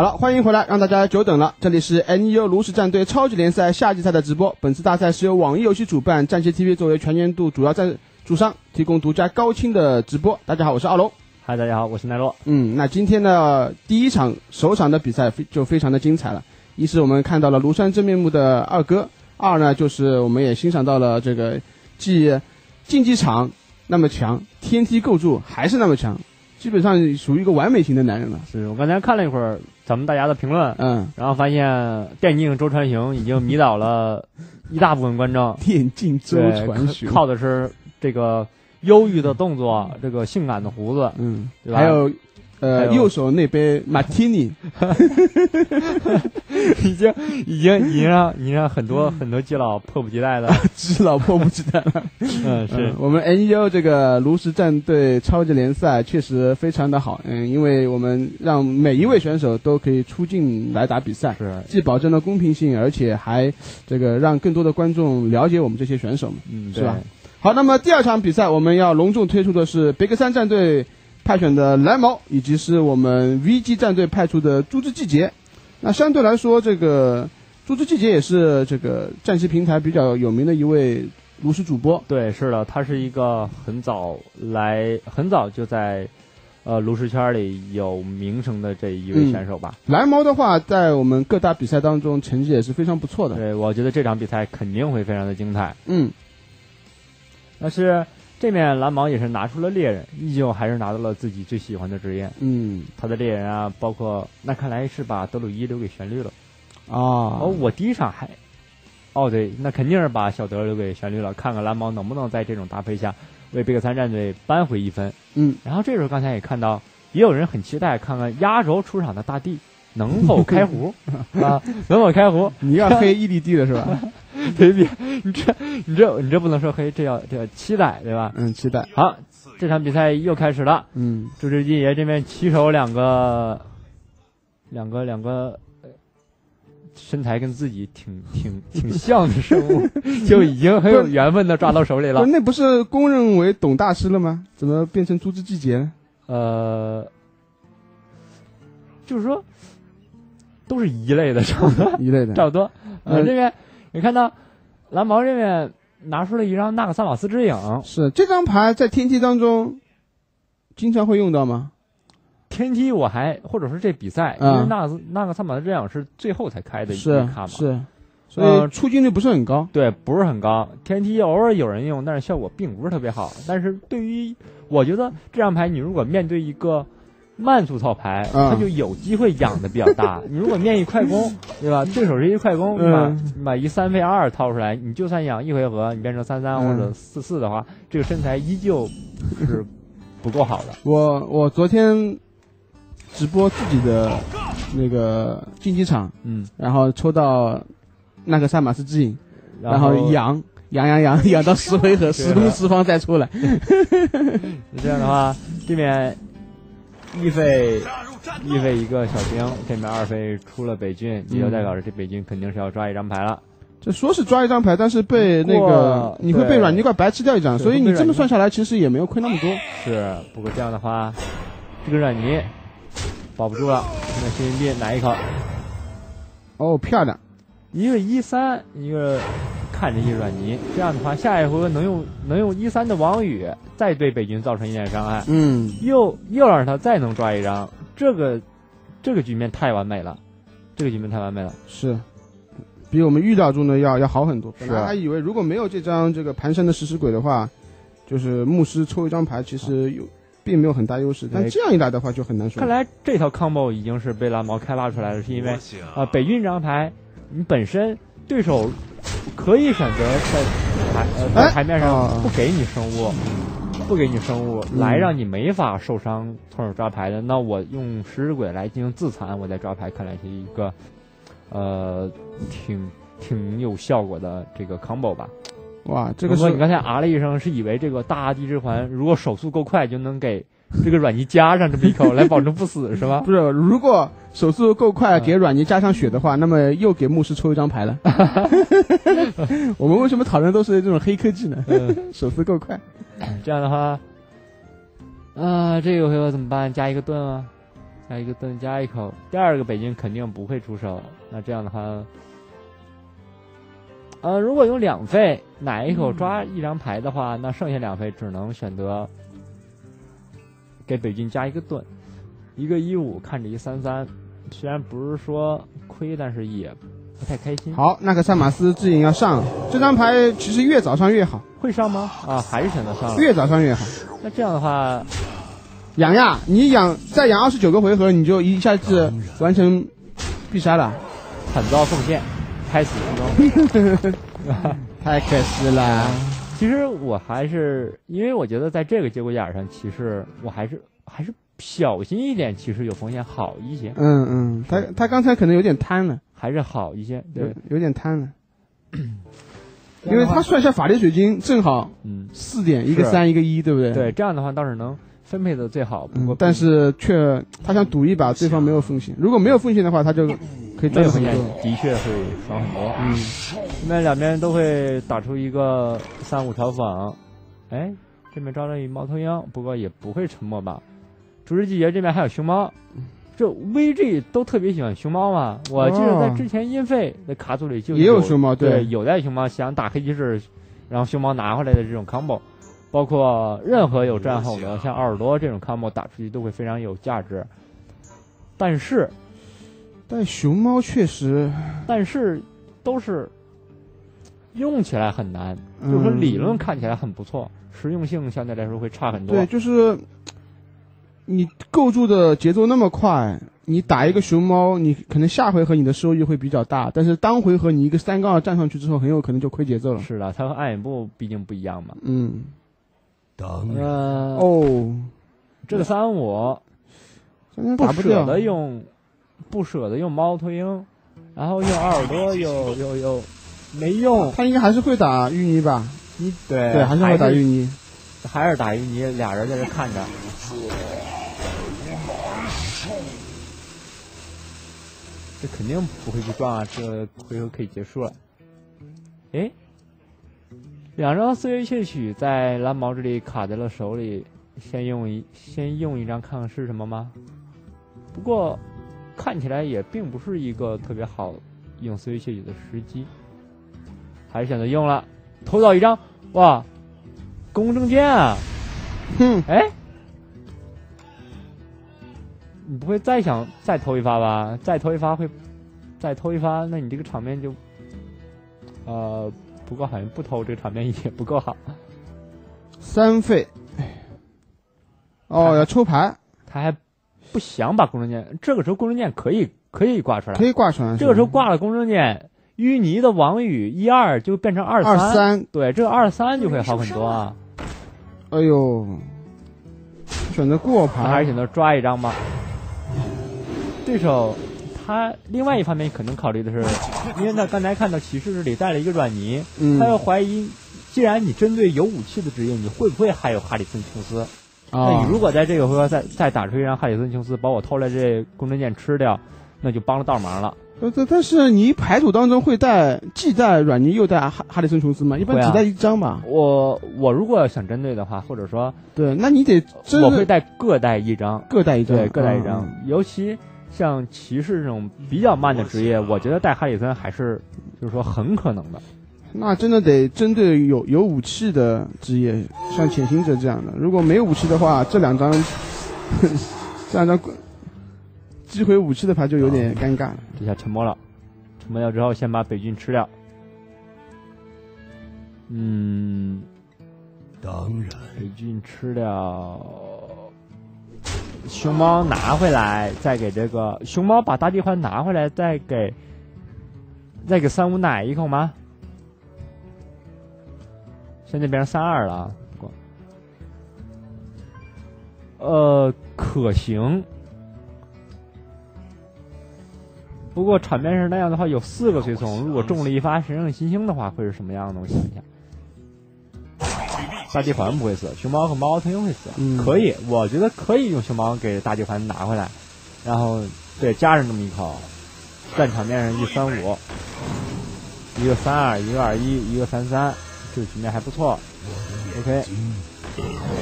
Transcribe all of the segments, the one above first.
好了，欢迎回来，让大家久等了。这里是 NEO 炉石战队超级联赛夏季赛的直播。本次大赛是由网易游戏主办，战旗 TV 作为全年度主要赞助商，提供独家高清的直播。大家好，我是阿龙。嗨，大家好，我是奈落。嗯，那今天呢，第一场首场的比赛非就非常的精彩了。一是我们看到了庐山真面目的二哥，二呢就是我们也欣赏到了这个既竞技场那么强，天梯构筑还是那么强，基本上属于一个完美型的男人了。是我刚才看了一会儿咱们大家的评论，嗯，然后发现电竞周传雄已经迷倒了 一大部分观众。电竞周对，传雄，靠的是这个忧郁的动作，这个性感的胡子，嗯，对吧？还有呃右手那杯马提尼，已经已经已经让已经让很多 很多基佬迫不及待的，基佬迫不及待了。嗯，是。嗯，我们 NEO 这个炉石战队超级联赛确实非常的好，嗯，因为我们让每一位选手都可以出镜来打比赛，是，既保证了公平性，而且还这个让更多的观众了解我们这些选手嘛。嗯，是吧？好，那么第二场比赛我们要隆重推出的是北格山战队派选的蓝毛，以及是我们 VG 战队派出的朱之季节。那相对来说，这个朱之季节也是这个战旗平台比较有名的一位炉石主播。对，是的，他是一个很早来，很早就在呃炉石圈里有名声的这一位嗯选手吧。蓝毛的话，在我们各大比赛当中成绩也是非常不错的。对，我觉得这场比赛肯定会非常的精彩。嗯，但是这面蓝毛也是拿出了猎人，依旧还是拿到了自己最喜欢的职业。嗯他的猎人啊，包括那看来是把德鲁伊留给旋律了。啊，哦，我第一场还，哦对，那肯定是把小德留给旋律了，看看蓝毛能不能在这种搭配下为贝克三战队扳回一分。嗯，然后这时候刚才也看到，也有人很期待看看压轴出场的大地能否开胡 啊，能否开胡？你要黑 EDG 的是吧？别别，你这你这你这不能说黑，这要这要期待对吧？嗯，期待。好，这场比赛又开始了。嗯，朱志基爷这边起手两个，两个两个，呃身材跟自己挺挺挺像的生物，就已经很有缘分的抓到手里了不。那不是公认为董大师了吗？怎么变成朱之季节呢？呃，就是说，都是一类的，差不多，一类的。差不多。呃，嗯这边你看到蓝毛这边拿出了一张纳克萨瓦斯之影，是这张牌在天梯当中经常会用到吗？天梯我还或者说这比赛，因嗯为纳克纳克萨瓦斯之影是最后才开的一是卡嘛，是，所呃以出镜率不是很高。对，不是很高。天梯偶尔有人用，但是效果并不是特别好。但是对于我觉得这张牌，你如果面对一个慢速套牌，嗯它就有机会养的比较大。你如果面一快攻，对吧？对手是一快攻，你把嗯你把一三费二套出来，你就算养一回合，你变成三三嗯或者四四的话，这个身材依旧是不够好的。我我昨天直播自己的那个竞技场，嗯，然后抽到那个萨马斯之影，然后后养养养养 养到十回合，十攻十方再出来。这样的话，这边一费一费一个小兵，这边二费出了北郡，也就代表着这北郡肯定是要抓一张牌了。这说是抓一张牌，但是被那个你会被软泥怪白吃掉一张，所以你这么算下来，其实也没有亏那么多。是，不过这样的话，这个软泥保不住了。现在幸运币来一口，哦，漂亮！一个一三，一个看这些软泥。这样的话，下一回合能用能用一三的王宇再对北军造成一点伤害，嗯，又又让他再能抓一张，这个这个局面太完美了，这个局面太完美了。是比我们预料中的要要好很多。本来还以为如果没有这张这个盘山的食尸鬼的话，就是牧师抽一张牌，其实有并没有很大优势。但这样一来的话就很难说看。来这套 combo 已经是被蓝毛开发出来了，是因为啊、北军这张牌，你本身对手可以选择在台呃在哎台面上啊不给你生物，不给你生物，嗯来让你没法受伤从手抓牌的。那我用食尸鬼来进行自残，我再抓牌，看来是一个呃挺挺有效果的这个 combo 吧。哇，这个是你刚才啊了一声，是以为这个大地之环如果手速够快就能给 这个软泥加上这么一口来保证不死 是吧？不是？如果手速够快，嗯给软泥加上血的话，那么又给牧师抽一张牌了。我们为什么讨论都是这种黑科技呢？嗯。手速够快，这样的话，啊、这个回合怎么办？加一个盾啊？加一个盾，加一口。第二个北京肯定不会出手。那这样的话，呃，如果用两费奶一口抓一张牌的话，那剩下两费只能选择给北京加一个盾，一个一五看着一三三，虽然不是说亏，但是也不太开心。好，那个萨马斯之影要上这张牌，其实越早上越好，会上吗？啊，还是选择上了。越早上越好。那这样的话，养呀，你养再养二十九个回合，你就一下子完成必杀了。惨遭奉献，开死之中。太可惜了。其实我还是因为我觉得在这个节骨眼儿上，其实我还是还是小心一点，其实有风险好一些，嗯嗯，他他刚才可能有点贪了，还是好一些。对，有点贪了，因为他算一下法力水晶正好嗯，四点，一个是三一个一，对不对？对，这样的话倒是能分配的最好。不过嗯，但是却他想赌一把，对方没有风险。如果没有风险的话，他就可以没有风险赚很多。的确会爽很多。嗯，那两边都会打出一个三五嘲讽，哎，这边招了一猫头鹰，不过也不会沉默吧？逐日季节这边还有熊猫，这 VG 都特别喜欢熊猫嘛。我记得在之前音费的卡组里就也有熊猫，对，有带熊猫想打黑骑士，然后熊猫拿回来的这种 combo，包括任何有战吼的，像奥尔多这种 combo 打出去都会非常有价值。但是，但熊猫确实，但是都是用起来很难，就是说嗯理论看起来很不错，实用性相对来说会差很多。对，就是你构筑的节奏那么快，你打一个熊猫，你可能下回合你的收益会比较大，但是当回合你一个三杠二站上去之后，很有可能就亏节奏了。是的，它和暗影步毕竟不一样嘛。嗯，当然，哦，这个三五不舍。得用，不舍得用猫头鹰，然后用奥尔多又又又没用。他应该还是会打淤泥吧？你对对，还是会打淤泥。还是打淤泥，俩人在这看着。这肯定不会去撞啊！这回合可以结束了。哎，两张四月窃取在蓝毛这里卡在了手里，先用一先用一张看看是什么吗？不过看起来也并不是一个特别好用四月窃取的时机，还是选择用了，偷到一张，哇，公证件啊！哼，哎，你不会再想再偷一发吧？再偷一发会，再偷一发，那你这个场面就，呃，不过好像不偷这个场面也不够好。三费。哦，要抽牌，他还不想把公证件，这个时候公证件可以可以挂出来可，以挂出来。这个时候挂了公证件，淤泥的王宇一二就变成二二三，对，这个二三就会好很多啊。哎呦，选择过牌还是选择抓一张吧。对手他另外一方面可能考虑的是，因为他刚才看到骑士这里带了一个软泥，嗯他又怀疑，既然你针对有武器的职业，你会不会还有哈里森琼斯？那啊你如果在这个回合再再打出一张哈里森琼斯，把我偷来这公证件吃掉，那就帮了倒忙了。但但但是你牌组当中会带既带软泥又带哈哈里森琼斯吗？一般只带一张吧。我我如果要想针对的话，或者说对，那你得真我会带各带一张，各带一张，对，各带一张。嗯尤其像骑士这种比较慢的职业，我觉得带哈里森还是就是说很可能的。那真的得针对有有武器的职业，像潜行者这样的。如果没有武器的话，这两张这两张击毁武器的牌就有点尴尬了。这下沉默了，沉默掉之后，先把北郡吃掉。嗯，当然，北郡吃掉，熊猫拿回来，再给这个熊猫把大地环拿回来，再给再给三五奶一口吗？现在变成三二了啊！不过呃，可行。不过场面上那样的话，有四个随从，如果中了一发神圣新星的话，会是什么样的？我想一下。大地环不会死，熊猫和猫头鹰会死。嗯可以，我觉得可以用熊猫给大地环拿回来，然后对加上这么一口，战场面上一三五，一个三二，一个二一，一个三三，这个局面还不错。OK，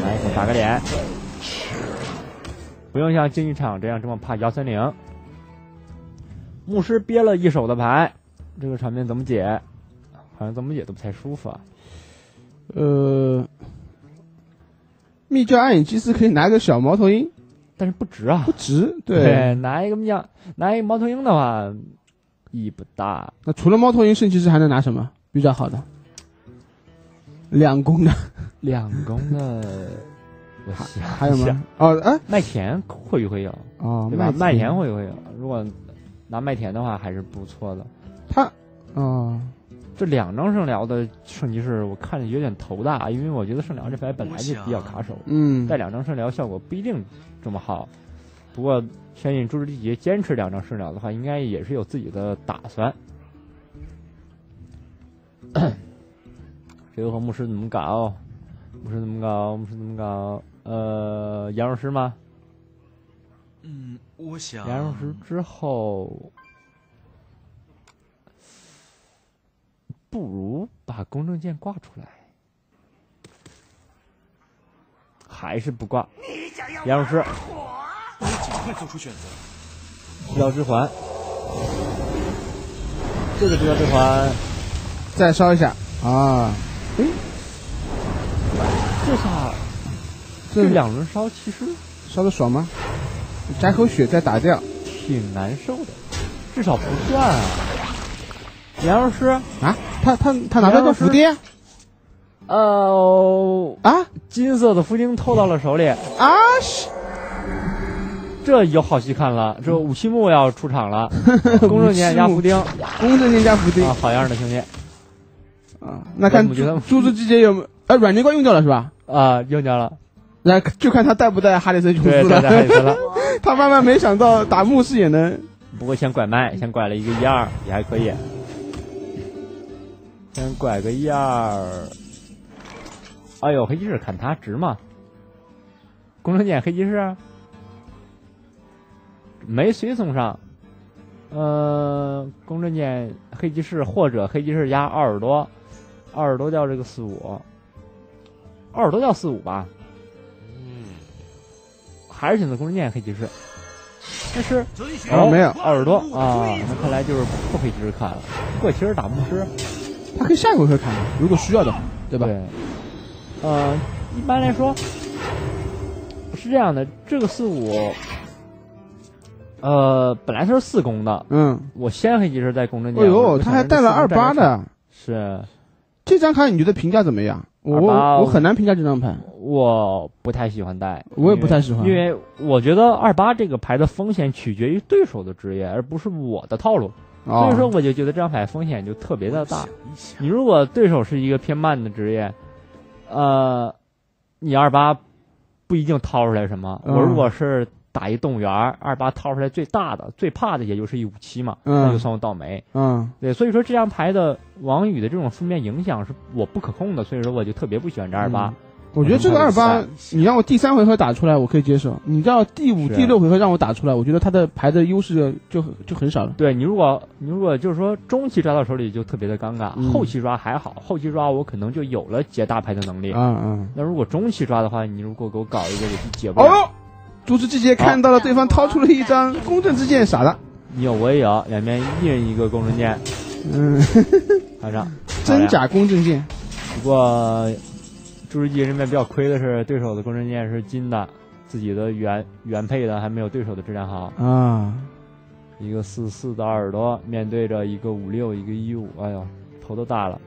来一口打个脸，不用像竞技场这样这么怕幺三零。牧师憋了一手的牌，这个场面怎么解？好像怎么解都不太舒服啊。呃，密教暗影祭司可以拿个小猫头鹰，但是不值啊不。值。对，拿一个妙，拿一个猫头鹰的话，意义不大。那除了猫头鹰，圣骑士还能拿什么比较好的？两攻的两攻的，我想还有吗？哦，哎，麦田会不会有？哦，对吧？麦田田会不会有？如果拿麦田的话，还是不错的。他哦，这两张圣疗的圣骑士，我看着有点头大，因为我觉得圣疗这牌本来就比较卡手，嗯，带两张圣疗效果不一定这么好。不过，相信朱之地杰坚持两张圣疗的话，应该也是有自己的打算。这个和牧师怎么搞？牧师怎么搞？牧师怎么搞？呃，羊肉师吗？嗯，我想羊肉师之后，不如把公证件挂出来，还是不挂。羊肉师，我尽快做出选择。治疗之环，这个治疗之环，再烧一下啊，这下这这两轮烧其实烧的爽吗？加口血再打掉挺难受的，至少不算啊。羊肉师，啊！他他他拿到个伏跌呃，啊金色的符钉偷到了手里，啊！是这有好戏看了，这武器木要出场了，公证剑加武器木符钉公正剑加伏钉啊，好样的兄弟啊！那看我觉得朱朱之季节有没有？呃，软件怪用掉了是吧？啊，用掉了，那就看他带不带哈里森琼对，斯带带了。他万万没想到打牧师也能不过先拐麦，先拐了一个一二也还可以，先拐个一二。哎呦，黑骑士砍他值吗？工程剑黑骑士没随从上，呃，公证剑黑骑士或者黑骑士加二耳朵，二耳朵掉这个四五，二耳朵掉四五吧，嗯，还是选择公证剑黑骑士，但是哦没有。二耳朵啊，那看来就是不黑骑士看了。不过其实打牧师，他可以下一回合砍，如果需要的话，对吧？对，呃，一般来说是这样的，这个四五，呃，本来它是四攻的，嗯，我先黑骑士再攻证剑。哎呦，他还带了二八，的，是这张卡你觉得评价怎么样？我我我很难评价这张牌，我不太喜欢带，我也不太喜欢因为我觉得二八这个牌的风险取决于对手的职业，而不是我的套路。哦所以说，我就觉得这张牌风险就特别的大。你如果对手是一个偏慢的职业，呃，你二八不一定掏出来什么。嗯我如果是打一动物园，二八掏出来最大的、最怕的也就是一五七嘛，嗯那就算我倒霉。嗯对，所以说这张牌的王宇的这种负面影响是我不可控的，所以说我就特别不喜欢这二八。嗯我觉得这个二八，你让我第三回合打出来，我可以接受。你到第五、第六回合让我打出来，我觉得他的牌的优势就就很少了。对你如果你如果就是说中期抓到手里就特别的尴尬，嗯后期抓还好，后期抓我可能就有了解大牌的能力。嗯嗯！那如果中期抓的话，你如果给我搞一个我就解不了。哦呦，朱之季节看到了对方掏出了一张公正之剑，傻了。你有我也有，两边一人一个公正剑，嗯，好上真。假公正剑。不过朱志基这边比较亏的是，对手的公正剑是金的，自己的原原配的还没有对手的质量好。啊，一个四四的耳朵，面对着一个五六，一个一五，哎呦，头都大了。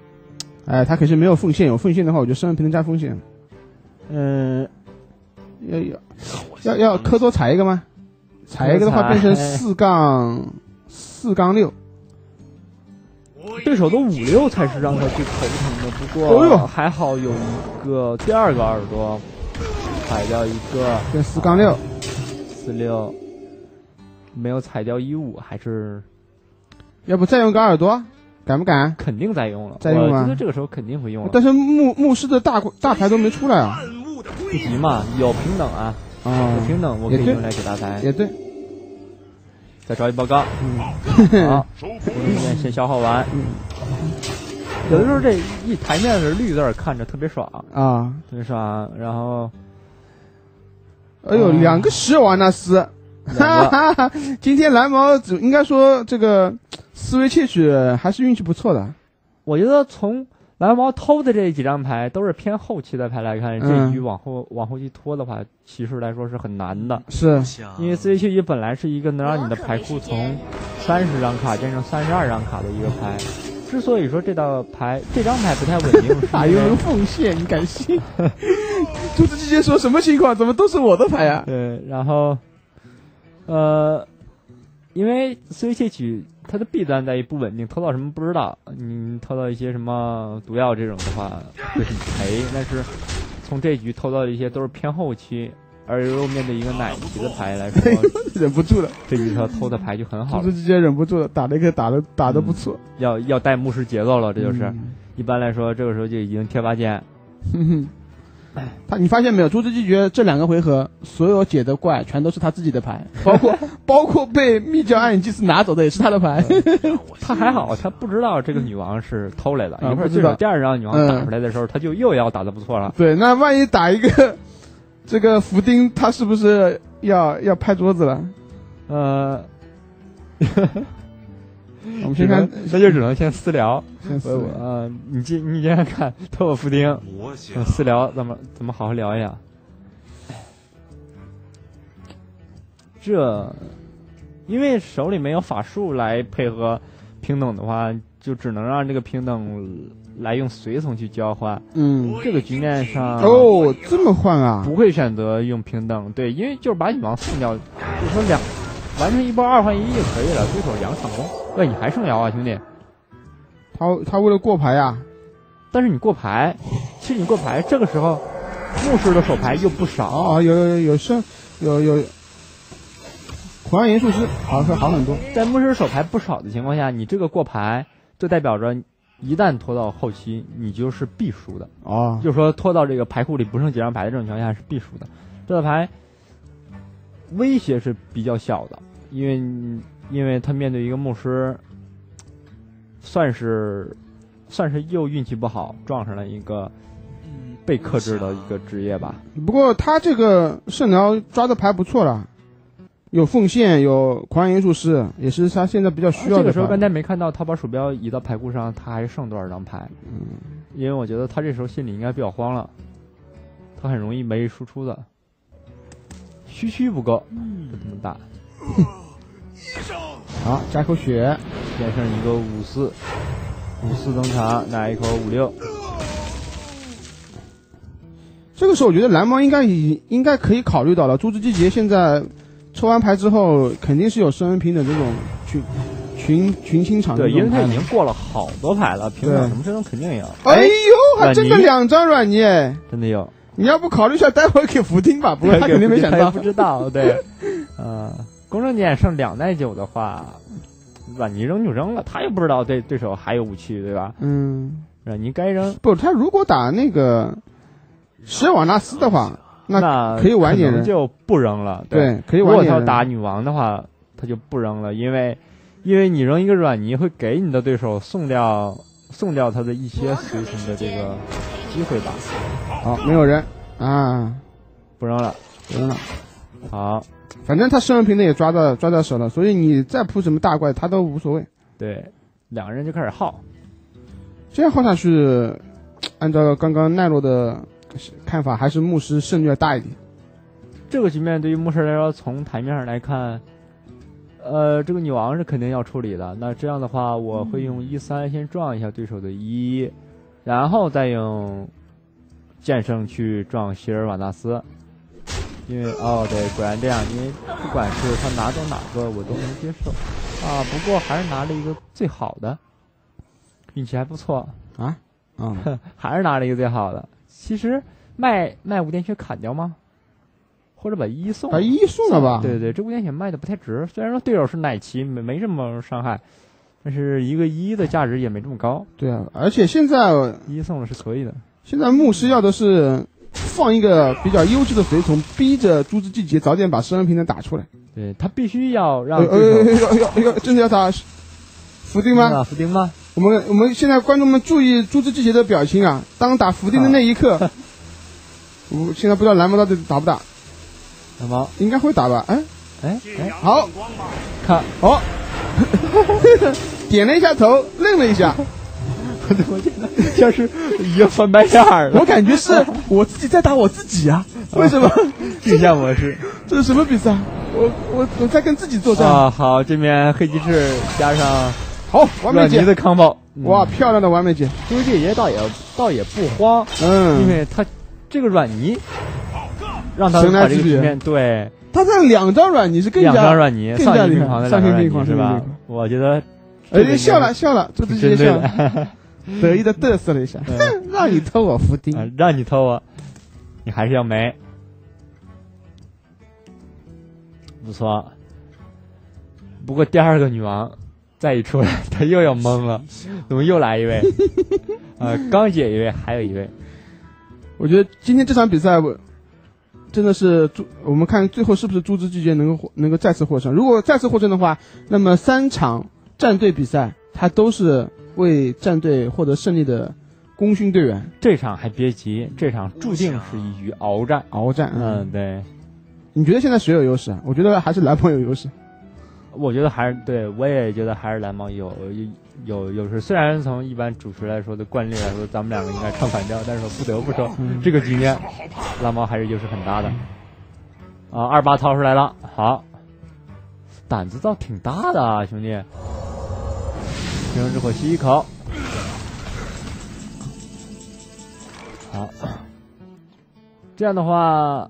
哎，他可是没有奉献，有奉献的话，我就身上平能加风险。嗯，要要要要科多踩一个吗？踩一个的话变成四杠四杠六。对手的五六才是让他最头疼的，不过还好有一个第二个耳朵，踩掉一个变四杠六，四六，没有踩掉一五，还是要不再用个耳朵，敢不敢？肯定在用了。在用吗我觉得这个时候肯定会用了。但是牧牧师的大大牌都没出来啊。不急嘛，有平等啊，啊有，平等，我可也对以用来给大牌。也对，再找一报告，嗯，好，我们先先消耗完。有的时候这一台面的绿字儿看着特别爽，啊，特别爽。然后哎呦，哦两个十尔瓦纳斯，哈哈哈！今天蓝毛只应该说这个思维窃取还是运气不错的。我觉得从蓝猫偷的这几张牌都是偏后期的牌来看，这嗯局往后往后期拖的话，其实来说是很难的。是，因为 C 七局本来是一个能让你的牌库从三十张卡变成三十二张卡的一个牌。之所以说这道牌这张牌不太稳定，打是因为 人奉献，你敢信？兔子之间说什么情况？怎么都是我的牌啊？对，然后呃，因为 C 窃取它的弊端在于不稳定，偷到什么不知道。你偷到一些什么毒药这种的话会很赔，但是从这局偷到的一些都是偏后期，而又面对一个奶皮的牌来说，忍不住了，这局他偷的牌就很好了兔子。季节忍不住了，打了一个打的打的不错，要要带牧师节奏了，这就是、嗯一般来说，这个时候就已经贴八件。他，你发现没有？朱之季觉这两个回合，所有解的怪全都是他自己的牌，包括 包括被密教暗影祭司拿走的也是他的牌。他还好，他不知道这个女王是偷来的。啊一会儿第二张女王嗯打出来的时候，他就又要打的不错了。对，那万一打一个这个福丁，他是不是要要拍桌子了？呃，我们先看，那就只能先私聊。先撕我呃，你今你今天看特我福丁，我私聊怎么怎么好好聊一聊。这，因为手里没有法术来配合平等的话，就只能让这个平等来用随从去交换。嗯，这个局面上哦，这么换啊？不会选择用平等，对，因为就是把女王送掉，就是说两完成一波二换一就可以了，对手两场功。喂，你还剩摇啊，兄弟？他他为了过牌呀、但是你过牌，其实你过牌这个时候，牧师的手牌又不少，啊，有有有剩有有，狂言术师好是好很多。在牧师手牌不少的情况下，你这个过牌就代表着一旦拖到后期，你就是必输的。哦，就是说拖到这个牌库里不剩几张牌的这种情况下是必输的。这个牌威胁是比较小的，因为因为他面对一个牧师，算是算是又运气不好撞上了一个被克制的一个职业吧。不过他这个圣疗抓的牌不错了，有奉献，有狂言术师，也是他现在比较需要。这个时候刚才没看到他把鼠标移到牌库上，他还剩多少张牌？嗯，因为我觉得他这时候心里应该比较慌了，他很容易没输出的，区区不够，就这么打。好，加口血，变成一个五四，五四登场，来一口五六。这个时候我觉得蓝猫应该已应该可以考虑到了，朱之季节现在抽完牌之后，肯定是有生人平等这种群群群清场的对。因为他已经过了好多牌了，平对等什么这种肯定有，哎呦，还真的两张软泥哎！真的有。你要不考虑一下，待会儿给福丁吧？不过他肯定没想到不。知道，对，呃，公正点剩两耐久的话，软泥扔就扔了，他也不知道对对手还有武器，对吧？嗯，软泥该扔，不，他如果打那个施瓦纳斯的话，那那可以晚点扔就不扔了。对，可以如果他。打女王的话，他就不扔了，因为因为你扔一个软泥会给你的对手送掉送掉他的一些随从的这个机会吧。好，没有人啊，不扔了，扔了。好，反正他生人平的也抓到抓到手了，所以你再扑什么大怪他都无所谓。对，两个人就开始耗。这样耗下去，按照刚刚奈落的看法，还是牧师胜率大一点。这个局面对于牧师来说，从台面上来看，呃，这个女王是肯定要处理的。那这样的话，我会用一三先撞一下对手的一，然后再用剑圣去撞希尔瓦纳斯。因为哦对，果然这样，因为不管是他拿走哪个，我都能接受啊。不过还是拿了一个最好的，运气还不错，啊啊，还是拿了一个最好的。其实卖卖无点血砍掉吗？或者把一送？把一送了吧？对对，这无点血卖的不太值。虽然说对手是奶骑，没没什么伤害，但是一个一的价值也没这么高，对啊，而且现在一送了是可以的。现在牧师要的是放一个比较优质的随从，逼着朱志季杰早点把生人平台打出来。对他必须要让呃对手呃，要要要，真的要打福丁吗？啊，福丁吗？我们我们现在观众们注意朱志季杰的表情啊！当打福丁的那一刻，我现在不知道蓝猫到底打不打。蓝猫，应该会打吧？哎，哎哎，好，看，哦，点了一下头，愣了一下，我觉得像是已经翻白眼儿我感觉是我自己在打我自己啊！为什么？镜像模式 这是什么比赛？我我我在跟自己作战。啊！好，这边黑骑士加上好，完美姐，的康宝，嗯哇，，漂亮的完美姐，猪姐姐倒也倒也不慌，嗯，因为他这个软泥让他把这个局面对他这两张软泥是更两加张软泥更加厉害丧心病狂的两张是吧？我觉得这个哎，笑了笑了，这是直接笑得意的嘚瑟了一下，嗯让你偷我福丁。啊 让你偷我，你还是要没，不错。不过第二个女王再一出来，她又要懵了，怎么又来一位？呃，刚解一位，还有一位，我觉得今天这场比赛，我真的是朱，我们看最后是不是朱之季节能够获能够再次获胜。如果再次获胜的话，那么三场战队比赛，他都是为战队获得胜利的功勋队员。这场还别急，这场注定是一局鏖战。鏖战，嗯，，对，你觉得现在谁有优势啊？我觉得还是蓝猫有优势。我觉得还是对我也觉得还是蓝猫有有有优势。虽然从一般主持来说的惯例来说，咱们两个应该唱反调，但是我不得不说，嗯这个局面蓝猫还是优势很大的。啊，二八掏出来了，好，胆子倒挺大的啊，兄弟。平生之火吸一口，好，这样的话，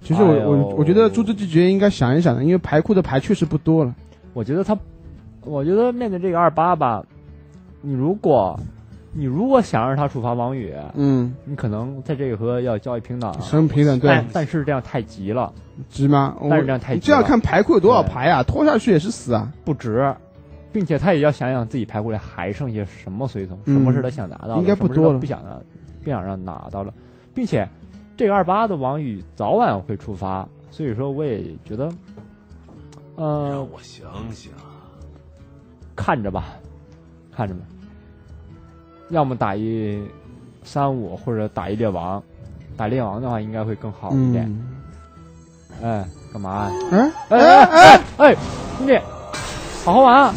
其实我、哎我我觉得朱之季节应该想一想的，因为牌库的牌确实不多了。我觉得他，我觉得面对这个二八吧，你如果你如果想让他处罚王宇，嗯，你可能在这个回合要交一平等。生平等对但但是这样太急了，急吗？我但是这样太急这要看牌库有多少牌啊？拖下去也是死啊。不值，并且他也要想想自己排库里还剩下什么随从，嗯什么是他想拿到的，应该不多了不想拿，不想让拿到了，并且这个二八的王宇早晚会出发，所以说我也觉得，呃让，我想想，看着吧，看着吧，要么打一三五，或者打一猎王。打猎王的话，应该会更好一点。嗯，哎，干嘛哎哎哎哎，兄弟，好好玩啊！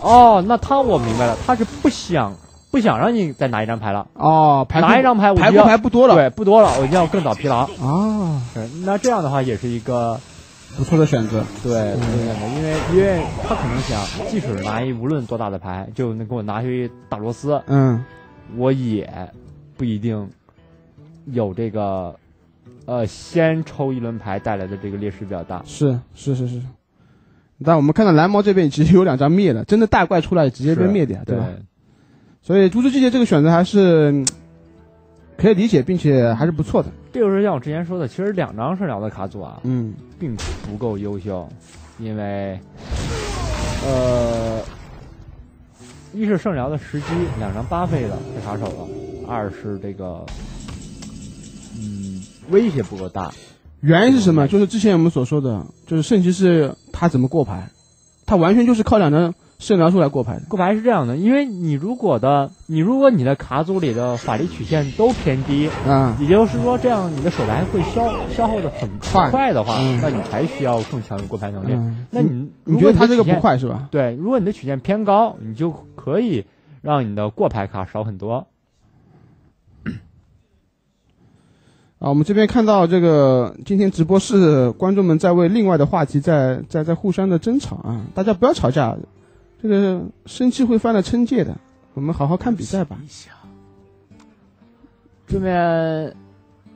哦，那他我明白了，他是不想不想让你再拿一张牌了，哦，牌拿一张牌我牌库就要牌不多了。对不多了，我一定要更早疲劳。啊，是，那这样的话也是一个不错的选择。对对对，因为因为他可能想，即使拿一无论多大的牌，就能给我拿去打螺丝，嗯，我也不一定有这个，呃，先抽一轮牌带来的这个劣势比较大。是是是是。但我们看到蓝猫这边其实有两张灭的，真的大怪出来直接被灭掉，对吧？所以猪猪季节这个选择还是嗯可以理解，并且还是不错的。这就是像我之前说的，其实两张圣疗的卡组啊，嗯，并不够优秀，因为，呃，一是圣疗的时机，两张八费的被卡手了；二是这个，嗯，威胁不够大。原因是什么？就是之前我们所说的，就是圣骑士他怎么过牌，他完全就是靠两张圣疗出来过牌的。过牌是这样的，因为你如果的，你如果你的卡组里的法力曲线都偏低，嗯，也就是说，这样你的手牌会消消耗的很快快的话，嗯那你才需要更强的过牌能力。嗯，那你你如觉得他这个不快是吧？对，如果你的曲线偏高，你就可以让你的过牌卡少很多。啊，我们这边看到这个今天直播室观众们在为另外的话题在在在互相的争吵啊，大家不要吵架，这个生气会犯了嗔戒的。我们好好看比赛吧。一想，这边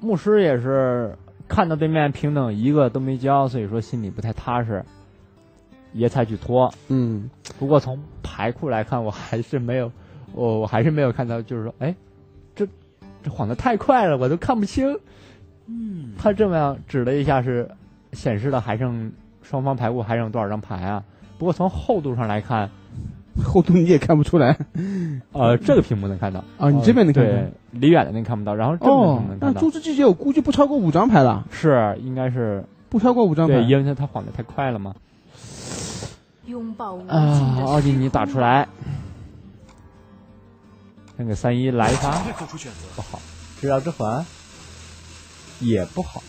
牧师也是看到对面平等一个都没交，所以说心里不太踏实，也采取拖。嗯，不过从牌库来看，我还是没有，我我还是没有看到，就是说，哎，这这晃的太快了，我都看不清。嗯，他这么样指了一下，是显示了还剩双方牌库还剩多少张牌啊？不过从厚度上来看，厚度你也看不出来呃，这个屏幕能看到啊，你这边能看对到。，离远的那看不到，然后正面哦屏幕能，看到。那朱之季节我估计不超过五张牌了，是应该是不超过五张牌对，。因为他他晃的太快了嘛。拥抱无尽啊，的奥迪尼打出来，看给三一来一发。不好，治疗之环也不好，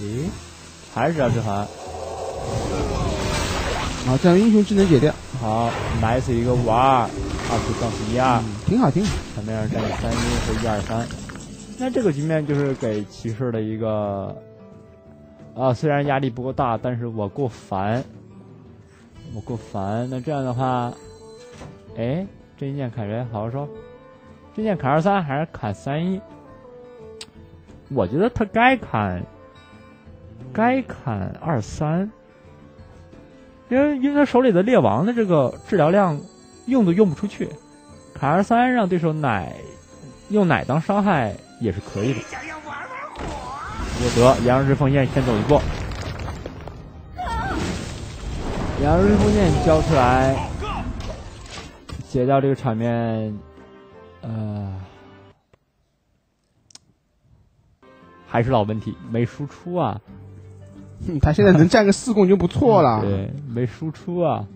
咦，还是这之环。好，这样英雄技能解掉，好，nice 一个五二，二次杠十一二，挺好挺好。场面上占有三一和一二三。那这个局面就是给骑士的一个，啊，虽然压力不够大，但是我够烦，我够烦。那这样的话，哎，这一剑砍谁？好好说。这剑砍二三还是砍三一？我觉得他该砍，该砍二三，因为因为他手里的猎王的这个治疗量用都用不出去，砍二三让对手奶用奶当伤害也是可以的。我得阳日之凤焰先走一步，阳日之凤焰交出来，解掉这个场面，呃，还是老问题，没输出啊。嗯 他现在能占个四攻就不错了。对，没输出啊。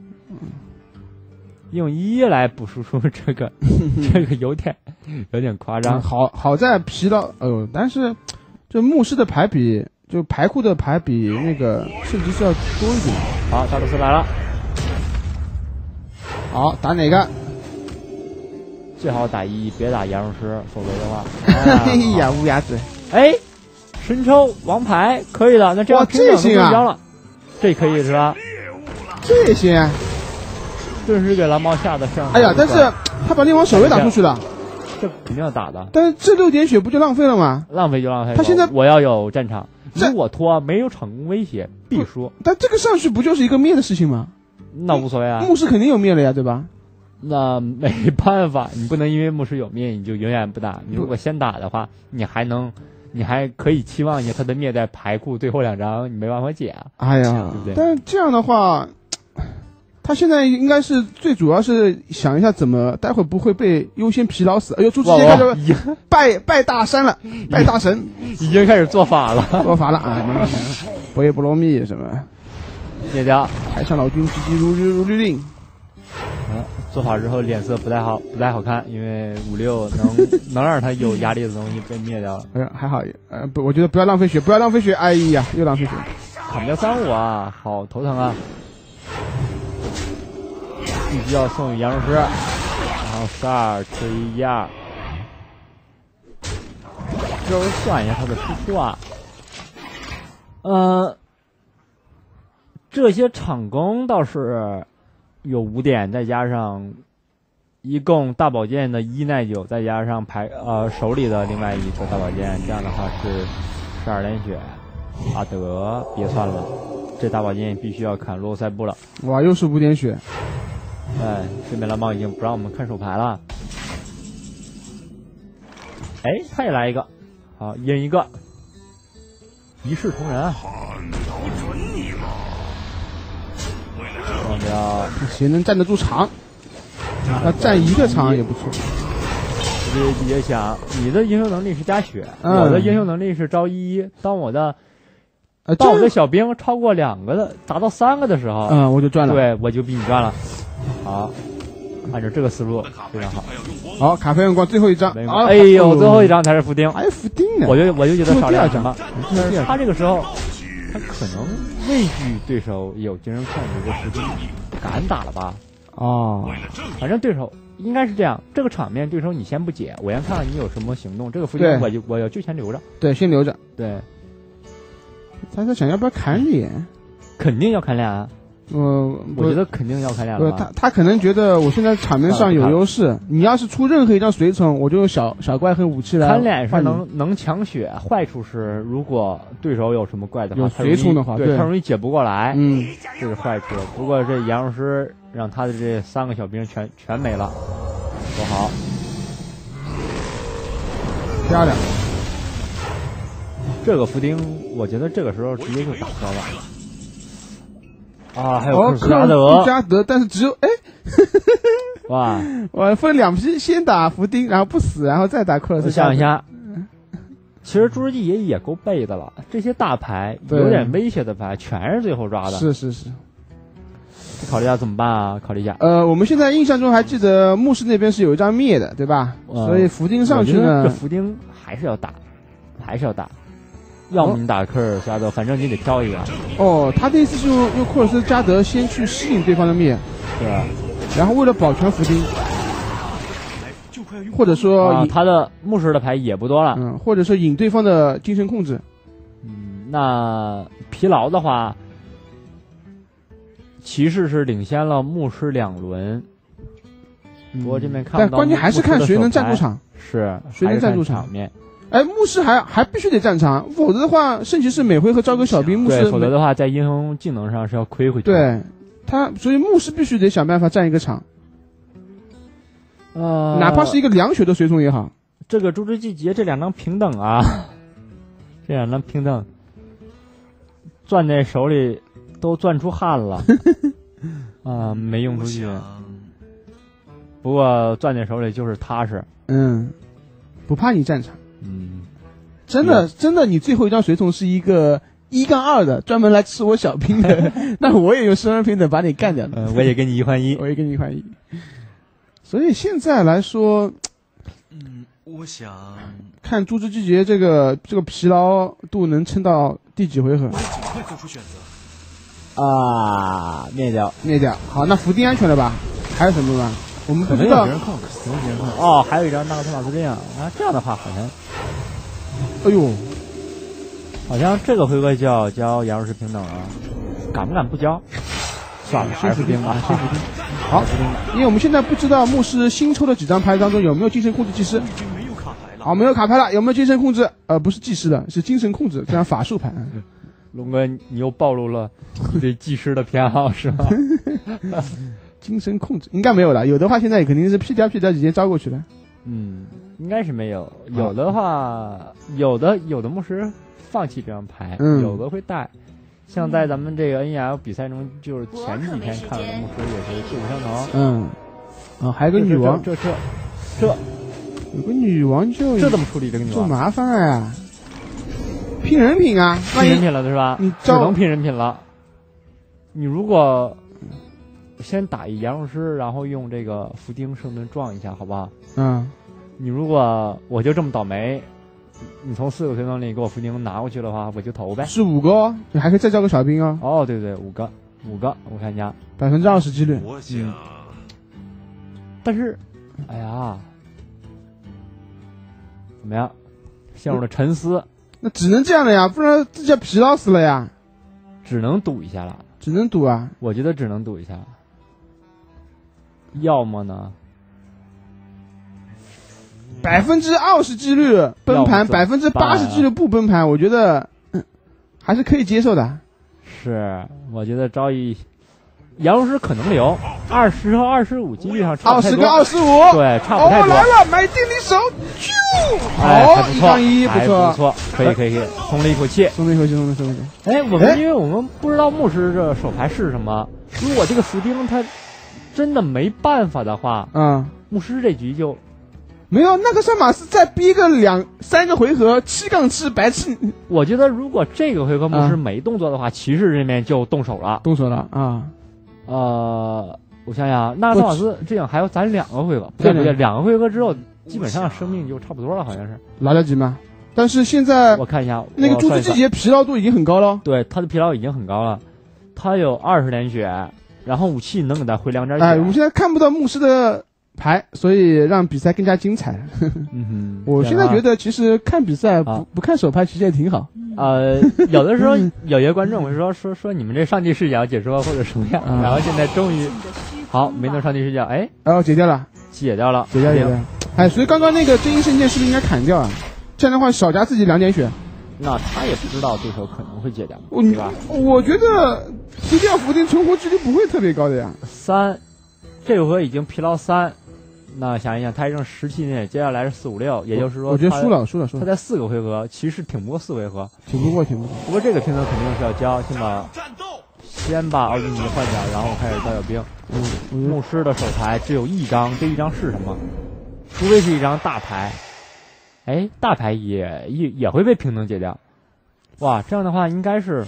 用一来补输出，这个 这个有点有点夸嗯张。好好在疲劳，哦，但是这牧师的牌比就牌库的牌比那个圣骑士要多一点。好，大鲁斯来了，好，打哪个？最好打一，别打羊肉师，否则的话，哎呀，乌鸦嘴，哎，神抽王牌可以的，那这样这行啊了，这可以是吧？这也行啊。顿时给蓝猫吓得上。哎呀，但是他把那王守卫打出去了，这肯定要打的，但是这六点血不就浪费了吗？浪费就浪费了。他现在我要有战场，这如果拖没有场攻威胁，必输，但这个上去不就是一个灭的事情吗？那无所谓啊。牧师肯定有灭了呀，对吧？那没办法，你不能因为牧师有灭你就永远不打。你如果先打的话，你还能，你还可以期望一下他的灭在牌库最后两张，你没办法解啊。哎呀对不对，但是这样的话，他现在应该是最主要是想一下怎么待会不会被优先疲劳死。哎呦，朱之哇杰 拜拜大山了，拜大神，已经开始做法了，做法了啊！博叶波罗蜜什么？灭掉。海上老君急急如律如律令。嗯，做好之后脸色不太好，不太好看，因为五六能能让他有压力的东西被灭掉了。哎呀，还好，呃，不，我觉得不要浪费血，不要浪费血。哎呀，又浪费血。砍掉三五啊，好头疼啊！必须要送给杨老师，然后十二吃一一二，稍微算一下他的输出啊。呃，这些场工倒是有五点，再加上一共大宝剑的一耐久，再加上牌呃手里的另外一个大宝剑，这样的话是十二连血。阿德，别算了，这大宝剑必须要砍洛塞布了。哇，又是五点血。哎，对面蓝猫已经不让我们看手牌了。哎，他也来一个，好，一人一个，一视同仁啊。忘掉，谁能站得住场？要站一个场也不错。也也想，你的英雄能力是加血，嗯我的英雄能力是招一。当我的呃，当我的小兵超过两个的，达到三个的时候，嗯，我就赚了。对我就比你赚了。好，按照这个思路非常好。好，卡牌用光最后一张。啊哎呦，哦最后一张才是伏丁，还有伏丁呢。我就我就觉得少两张第二了。但是他这个时候，他可能畏惧对手有精神控制，的实力敢打了吧？哦，反正对手应该是这样，这个场面对手你先不解，我先看看你有什么行动。这个附近我就我要就先留着，对，先留着。对，他在想要不要砍脸。肯定要砍脸啊，我我觉得肯定要开两个。他他可能觉得我现在场面上有优势，你要是出任何一张随从，我就用小小怪和武器来砍脸是能能抢血，坏处是如果对手有什么怪的话，随从的话对对他容易解不过来，嗯，这是坏处。不过这杨老师让他的这三个小兵全全没了，多好！漂亮。这个伏丁，我觉得这个时候直接就打消了。啊，还有哦，克斯拉克德，加德，但是只有哎，哇！我分两批，先打福丁，然后不死，然后再打克尔我斯。想一下，其实朱之记也也够背的了。这些大牌有点威胁的牌，全是最后抓的。是是是。考虑一下怎么办啊？考虑一下。呃，我们现在印象中还记得牧师那边是有一张灭的，对吧？呃所以福丁上去呢这呢，伏丁还是要打，还是要打。要么你打科尔加德，反正你得挑一个。哦，他的意思是用用库尔斯加德先去吸引对方的面，对，然后为了保全福丁，或者说啊，他的牧师的牌也不多了。嗯，或者说引对方的精神控制。嗯，那疲劳的话，骑士是领先了牧师两轮。不过这边看不到但关键还是看谁能站住场。是谁能站住场场面。哎，牧师还还必须得站场，否则的话，圣骑士每回合招个小兵，牧，师没否则的话，在英雄技能上是要亏回去。，对他，所以牧师必须得想办法站一个场，呃，哪怕是一个凉血的随从也好。这个猪之季节这两张平等啊，这两张平等，攥在手里都攥出汗了，啊、没用出去。想不过攥在手里就是踏实。嗯，不怕你战场，嗯，真的真的，你最后一张随从是一个一杠二的，专门来吃我小兵的，那我也用生人平等把你干掉了。呃，我也跟你一换一。我也跟你一换一。所以现在来说，嗯，我想看猪之季节这个这个疲劳度能撑到第几回合我？会尽快做出选择。啊，灭掉。灭掉。好，那伏地安全了吧？还有什么吗？我们不可能知道。有别人控，可能人控。哦，还有一张纳克斯马斯这样啊，这样的话好像哎呦，好像这个回合就要交羊肉是平等了，敢不敢不交？算了，还是伏丁吧。先伏丁。好，因为我们现在不知道牧师新抽的几张牌当中有没有精神控制技师。已经没有卡牌了。好，没有卡牌了，有没有精神控制？呃，不是技师的，是精神控制，这张法术牌。龙哥，你又暴露了对技师的偏好是吧？精神控制应该没有了，有的话现在肯定是屁颠屁颠直接招过去了。嗯，应该是没有。有的话，有的有的牧师放弃这张牌，嗯有的会带。像在咱们这个 NEL 比赛中，就是前几天看的牧师也是旧不相同。嗯，啊，还有个女王，这这这有个女王就这这怎么处理这个女王？就麻烦了呀。拼人品啊，拼人品了，是吧？你只能拼人品了。你如果先打一羊肉师，然后用这个伏丁圣盾撞一下，好不好？嗯，你如果我就这么倒霉，你从四个推动里给我伏丁拿过去的话，我就投呗。是五个哦，你还可以再叫个小兵啊，哦，对对，五个，五个，我看一下。百分之二十几率。我想但是，哎呀，怎么样？陷入了沉思，那只能这样了呀，不然这叫疲劳死了呀，只能赌一下了。只能赌啊。我觉得只能赌一下。要么呢，百分之二十几率崩盘，百分之八十几率不崩盘，我觉得、嗯、还是可以接受的。是我觉得招一杨老师可能留二十和二十五几率上差二十跟二十五，对，差不哦太多。来了，买定离手，啾，哎，不错，一杠一，不错，不错，可以可以可以，松了一口气。松了一口气，松了一口气。哎，我哎们因为我们不知道牧师这手牌是什么，如果这个伏丁他真的没办法的话，嗯，牧师这局就没有那个上马斯再逼个两三个回合，七杠七白痴我觉得如果这个回合牧师啊没动作的话，骑士这边就动手了。动手了啊！呃，我想想，纳克萨斯这样还要攒两个回合，不对对不对，两个回合之后基本上生命就差不多了，好像是。来得及吗？但是现在我看一下，那个朱之季节疲劳度已经很高了。对他的疲劳已经很高了，他有二十点血，然后武器能给他回两点血。哎，我们现在看不到牧师的牌，所以让比赛更加精彩。嗯哼，我现在觉得得其实看比赛不啊不看手牌其实也挺好。呃，有的时候 有些观众会说说说你们这上帝视角解说或者什么样，啊然后现在终于好没弄上帝视角，哎，然后解掉了，解掉了，解掉解掉。哎，所以刚刚那个真音圣剑是不是应该砍掉啊？这样的话少加自己两点血。那他也不知道对手可能会解掉，我对吧？我觉得提掉伏丁存活几率不会特别高的呀。三，这回合已经疲劳三，那想一想，他还剩十七点，接下来是四五六，也就是说，我觉得输。了，输了，输了，他在四个回合，其实挺不过四回合，挺不过，挺不过。不过这个平衡肯定是要交，先把战斗，先把奥丁尼换掉，然后开始招小兵。牧师的手牌只有一张，这一张是什么？除非是一张大牌，哎，大牌也也也会被平等解掉。哇，这样的话应该是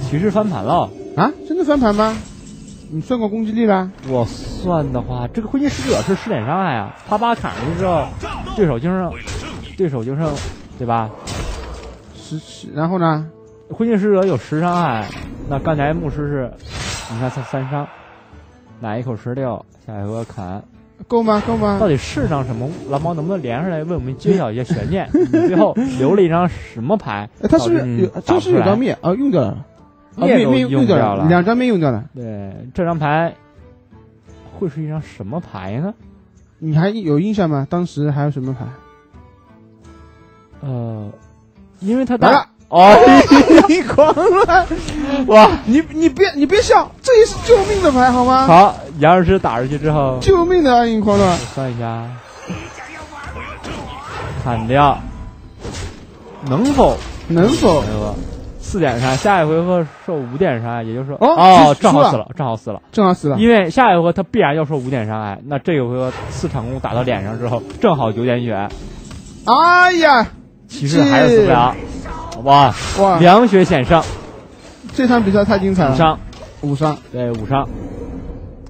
骑士翻盘了。啊，真的翻盘吗？你算过攻击力啦？我算的话，这个灰烬使者是十点伤害啊，他把砍上去之后，对手就剩对手就剩，对吧？十十，然后呢？灰烬使者有十伤害，那刚才牧师是，你看三三伤，奶一口十六，下一回合砍，够吗？够吗到？底是张什么？蓝猫能不能连上来为我们揭晓一下悬念？你最后留了一张什么牌？哎，他是不是有？打这是有张灭啊？用掉了，啊灭都灭灭掉用掉了两张灭用掉了。对，这张牌会是一张什么牌呢？你还有印象吗？当时还有什么牌？呃，因为他来打了，哦，你狂乱！哇，你你别你别笑，这也是救命的牌好吗？好，杨老师打出去之后，救命的暗影狂乱我，算一下，砍掉，能否？能否？四点伤，下一回合受五点伤害，也就是说，哦哦，正好死了，正好死了。正好死了？因为下一回合他必然要受五点伤害，那这个回合四场攻打到脸上之后，正好九点血，哎呀，骑士还是死不了。哇，哇，两血险胜，这场比赛太精彩了，五伤，五伤，对五伤，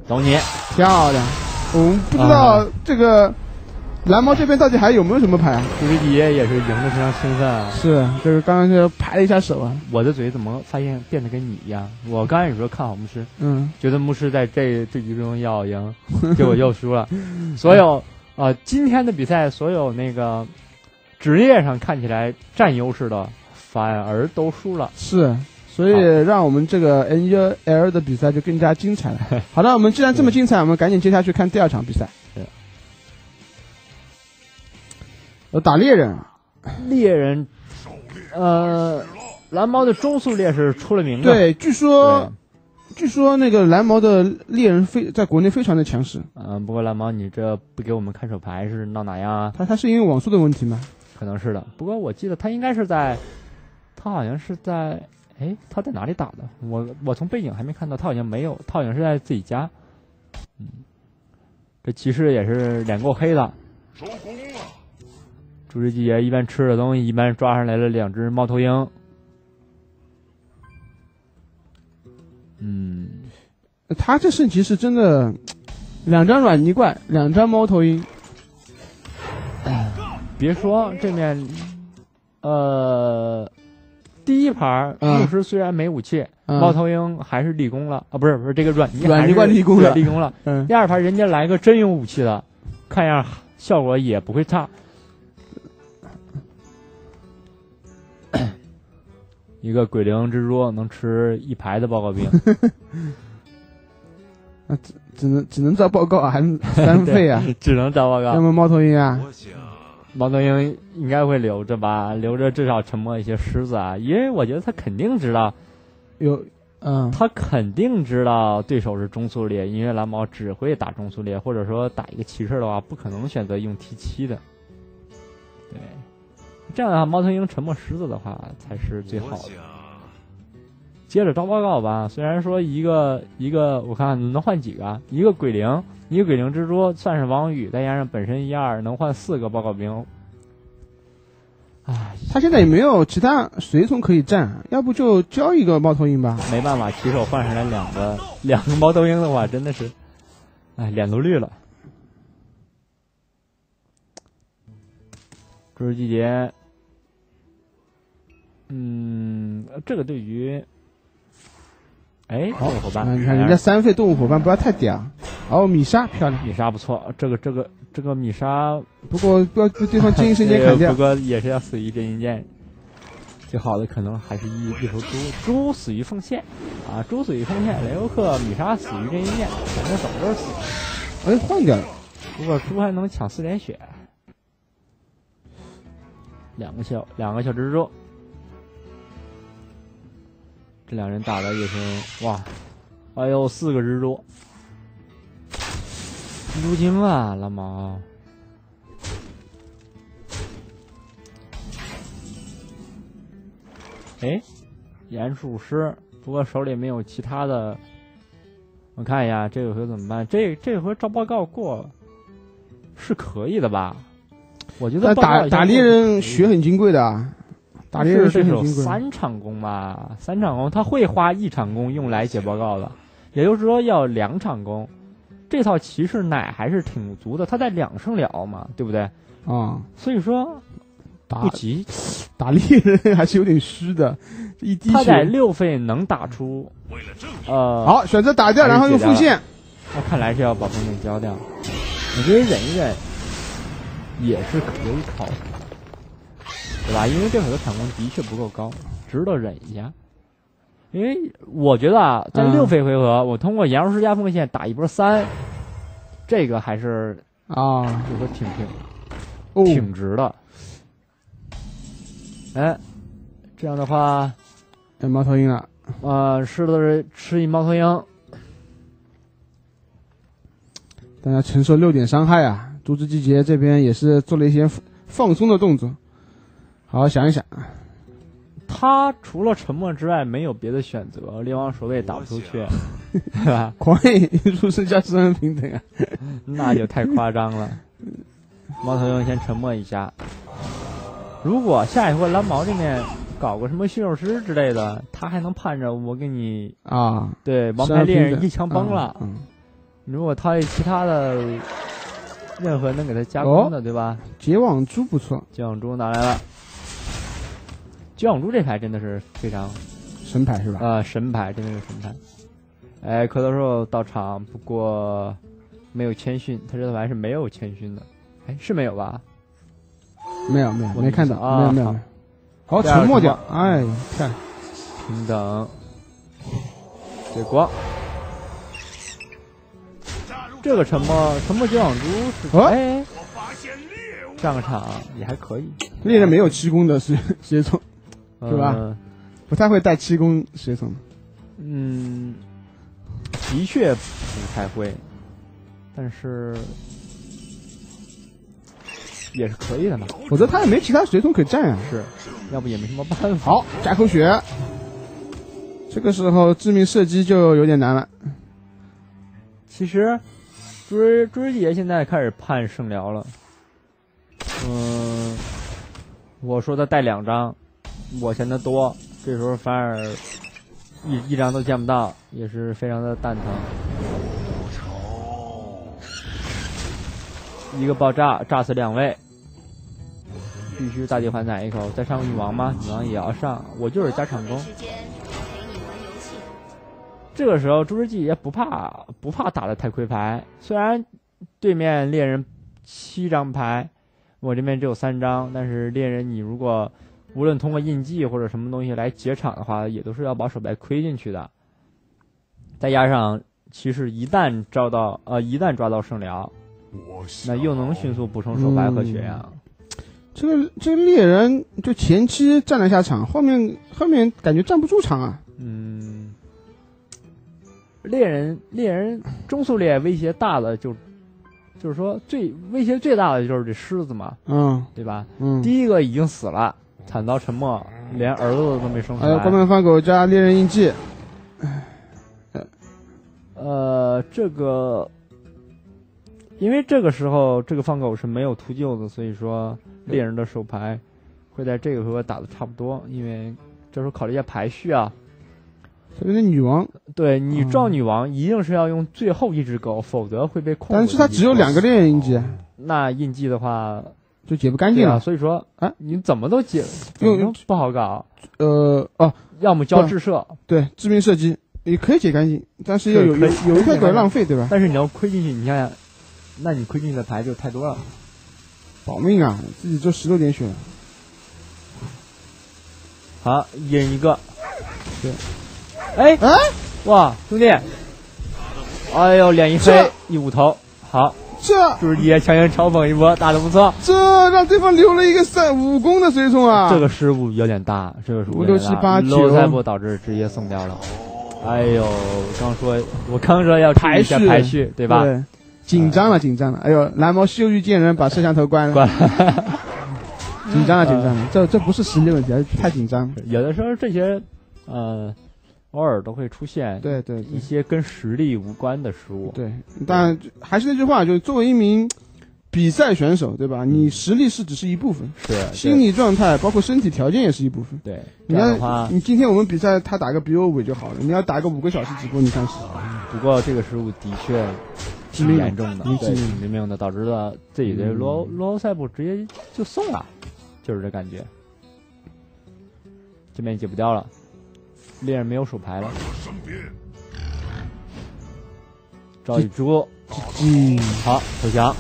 走你。漂亮。我们不知道这个蓝猫这边到底还有没有什么牌啊？朱维迪也是赢得非常兴奋啊！是，就是刚刚就拍了一下手啊，我的嘴怎么发现变得跟你一样？我刚开始说看好牧师，嗯，觉得牧师在这这局中要赢，结果又输了。所有呃今天的比赛，所有那个职业上看起来占优势的，反而都输了。是，所以让我们这个 NUL 的比赛就更加精彩了。好的，我们既然这么精彩，我们赶紧接下去看第二场比赛。是呃，打猎人，猎人，呃，蓝猫的中速猎是出了名的。对，据，说据说那个蓝毛的猎人非在国内非常的强势，嗯、不过蓝猫你这不给我们看手牌是闹哪样啊？他他是因为网速的问题吗？可能是的。不过我记得他应该是在，他好像是在，哎，他在哪里打的？我我从背景还没看到，他好像没有，他好像是在自己家。嗯，这骑士也是脸够黑的。收工了。朱之季爷一边吃着东西，一边抓上来了两只猫头鹰。嗯，他这圣骑士真的两张软泥怪，两张猫头鹰，别说这面，呃，第一盘嗯牧师虽然没武器，嗯。猫头鹰还是立功了啊，不是不是这个软泥软泥怪立功了。立功了。嗯，第二盘人家来个真有武器的，看样效果也不会差。一个鬼灵蜘蛛能吃一排的报告兵，那只只能只能造报告啊，还能三费 啊，只能招报告。要么猫头鹰啊，我想，猫头鹰应该会留着吧，留着至少沉默一些狮子啊，因为我觉得他肯定知道，有嗯他肯定知道对手是中速猎，因为蓝猫只会打中速猎，或者说打一个骑士的话，不可能选择用 T 七的。对，这样的话，猫头鹰沉默狮子的话才是最好的。接着招报告吧，虽然说一个一个，我看能换几个啊？一个鬼灵，一个鬼灵蜘蛛，算是王宇，再加上本身一二，能换四个报告兵。唉，他现在也没有其他随从可以站，要不就交一个猫头鹰吧。没办法，骑手换上来两个 两个猫头鹰的话，真的是，哎，脸都绿了。这是季节，嗯，这个对于，哎，动物伙伴，嗯，你看人家三费动物伙伴不要太嗲。哦，米莎漂亮，米莎不错，这个这个这个米莎不过不要被对方坚硬瞬间砍 掉不。过也是要死于真银剑。最好的可能还是一一头猪，猪死于奉献啊，猪死于奉献，雷欧克、米莎死于真银剑，反正怎么都是死。哎，换掉了。不过猪还能抢四点血，两个小两个小蜘蛛，这两人打的也是哇，哎呦四个蜘蛛，蜘蛛精啊，老毛。哎，鼹鼠师，不过手里没有其他的。我看一下这个回怎么办？这这回招报告过是可以的吧？我觉得打打猎人血很金贵的啊，打猎人是这首很金贵。三场攻吧，三场攻他会花一场攻用来写报告的，也就是说要两场攻。这套骑士奶还是挺足的，他在两胜了嘛，对不对？啊，所以说打不急，打猎人还是有点虚的，一滴血。他在六费能打出呃，，好，选择打掉，然后用复线。那看来是要把风筝交掉。我觉得忍一忍也是可以考虑，对吧？因为这回的产功的确不够高，值得忍一下。因为我觉得啊，在嗯六费回合，我通过杨术加锋线打一波三，这个还是啊，就说挺挺哦，挺值的。哎，这样的话，哎猫头鹰了，呃，吃的是吃一猫头鹰，大家承受六点伤害啊。竹之季节这边也是做了一些放松的动作。好好想一想，他除了沉默之外没有别的选择，猎王守卫打不出去，对吧？狂野出生加十分平等啊。那就太夸张了。猫头鹰先沉默一下。如果下一回蓝毛这面搞个什么驯兽师之类的，他还能盼着我给你啊，对王牌猎人一枪崩了。嗯，嗯如果他有其他的任何能给他加工的，对吧？结网珠不错，结网珠拿来了。绝网珠这牌真的是非常神牌是吧？呃神牌，真的是神牌。哎，蝌蚪兽到场，不过没有谦逊，他这牌是没有谦逊的。哎，是没有吧？没有没有我没看到，啊没有没有。好，沉默掉沉。哎，看平等，对光。这个沉默沉默绝网珠是哦哎，上个场也还可以，猎人没有七攻的是 协从，是吧呃不太会带七攻协从。嗯，的确不太会，但是也是可以的嘛。否则他也没其他随从可战啊。是，要不也没什么办法。好，加口血。这个时候致命射击就有点难了。其实，朱儿朱儿姐现在开始判圣疗了。嗯，我说他带两张，我嫌他多，这时候反而一一张都见不到，也是非常的蛋疼。一个爆炸炸死两位，必须大地还宰一口。再上个女王吗？女王也要上，我就是加场攻。这个时候，朱之季也不怕不怕打的太亏牌，虽然对面猎人七张牌，我这边只有三张，但是猎人你如果无论通过印记或者什么东西来解场的话，也都是要把手牌亏进去的。再加上骑士一旦招到呃一旦抓到圣疗，那又能迅速补充手牌和血量。这个这个猎人就前期站了下场，后面后面感觉站不住场啊。嗯，猎人猎人中速猎威胁大的就就是说最威胁最大的就是这狮子嘛，嗯对吧？嗯。第一个已经死了，惨遭沉默，连儿子都没生出还有关来。门放狗加猎人印记，呃，这个因为这个时候这个放狗是没有秃鹫的，所以说猎人的手牌会在这个回合打的差不多，因为这时候考虑一下排序啊。这边的女王，对你嗯撞女王一定是要用最后一只狗，否则会被控。但是它只有两个，猎人印记，那印记的话，就解不干净了。所以说，啊你怎么都解，怎用不好搞，呃，哦，要么交不制射，对，致命射击也可以解干净，但是要有有一块狗可以解干净浪费，对吧？但是你要亏进去，你想想，那你亏进去的牌就太多了。保命啊，自己就十六点血了。好，一人一个。对。哎哎，哇，兄弟！哎呦，脸一黑，一五头。好，这就是爷强行嘲讽一波，打的不错。这让对方留了一个三五攻的随从啊！这个失误有点大，这个失误五六七八九漏赛波导致直接送掉了。哎呦，刚说，我刚说要排序排序，对吧？对，紧张了，紧张了。哎呦，蓝毛羞于见人，把摄像头关了。关紧张了，紧张了。这这不是实力问题，而是太紧张。有的时候这些，呃，偶尔都会出现对对对一些跟实力无关的失误。对，但还是那句话，就是作为一名比赛选手，对吧？你实力是只是一部分，是心理状态包括身体条件也是一部分。对，你要，你今天我们比赛，他打个比我尾就好了。你要打个五个小时直播，你看是不过这个失误的确挺严重的，对，嗯致命挺致命的，导致了自己的罗罗赛布直接就送了，就是这感觉。这边解不掉了，猎人没有手牌了。赵雨珠，嗯，好投降。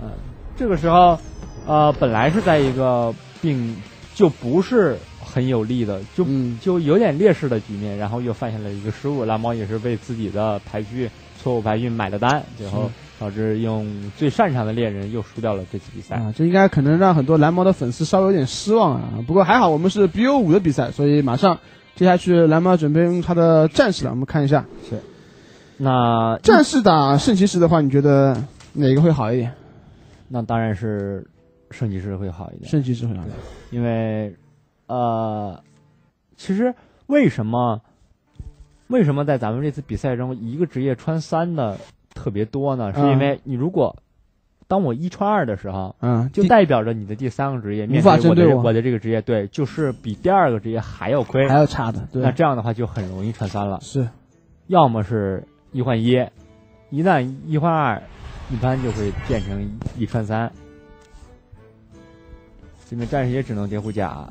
嗯，这个时候，呃，本来是在一个并就不是很有利的，就嗯就有点劣势的局面，然后又犯下了一个失误。蓝猫也是为自己的牌序错误排序买了单，最后导致用最擅长的猎人又输掉了这次比赛。啊，这应该可能让很多蓝猫的粉丝稍微有点失望啊。不过还好，我们是 BO 五的比赛，所以马上接下去蓝猫准备用他的战士了。我们看一下是那战士打圣骑士的话，你觉得哪个会好一点？那当然是圣骑士会好一点，圣骑士会好一点。因为呃，其实为什么为什么在咱们这次比赛中一个职业穿三的特别多呢？是因为你如果当我一穿二的时候，嗯，就代表着你的第三个职业面对我的我的这个职业，对，就是比第二个职业还要亏还。要差的，对那，这样的话就很容易穿三了，是要么是一换一，一旦一换二，一般就会变成一穿三。这边战士也只能叠护甲。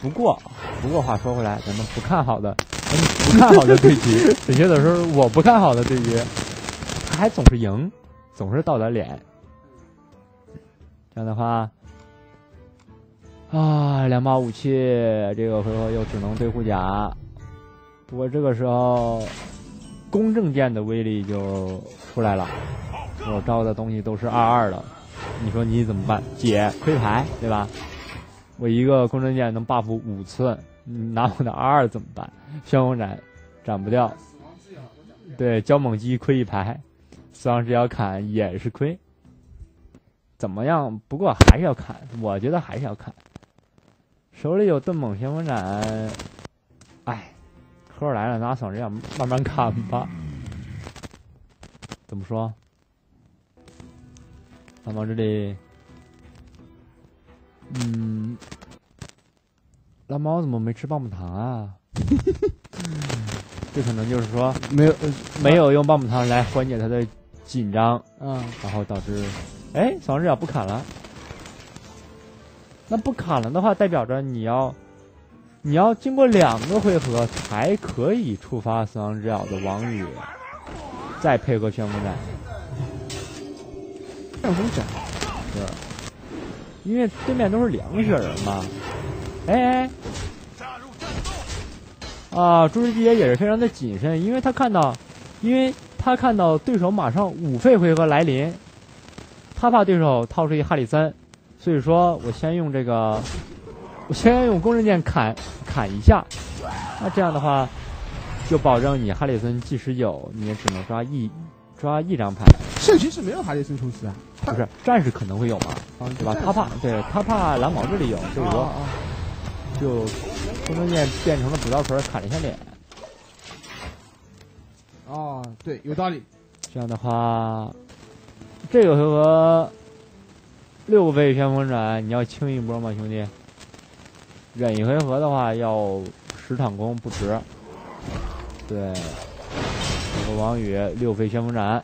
不过，不过话说回来，咱们不看好的，咱们不看好的对局，准确的说，我不看好的对局，他还总是赢，总是倒咱脸。这样的话，啊，两把武器，这个回合又只能对护甲。不过这个时候，公正剑的威力就出来了。我招的东西都是二二的，你说你怎么办？解亏牌，对吧？我一个公正剑能 buff 五次，你拿我的二二怎么办？旋风斩斩不掉，对，交猛击亏一排，死亡之咬砍也是亏。怎么样？不过还是要砍，我觉得还是要砍。手里有盾猛先锋斩，哎，合伙来了，拿爽这样慢慢砍吧。怎么说？那么这里，嗯，蓝猫怎么没吃棒棒糖啊？这可能就是说没有，呃没有用棒棒糖来缓解他的紧张，嗯，然后导致，哎，死亡之咬不砍了。那不砍了的话，代表着你要，你要经过两个回合才可以触发死亡之咬的王语，再配合旋风斩。旋风斩，因为对面都是两血人嘛。哎哎，啊，朱志杰也是非常的谨慎，因为他看到，因为他看到对手马上五费回合来临，他怕对手掏出一哈里森，所以说我先用这个，我先用公正剑砍砍一下，那这样的话，就保证你哈里森计十九，你也只能抓一抓一张牌。圣骑士没有哈里森冲刺啊，不是战士可能会有嘛，对吧？他怕，对他怕蓝宝这里有，所以说啊就公正剑变成了补刀锤砍了一下脸。哦，对，有道理。这样的话，这个回合六个倍旋风斩，你要清一波吗，兄弟？忍一回合的话要十场攻不值。对，这个王宇六费旋风斩，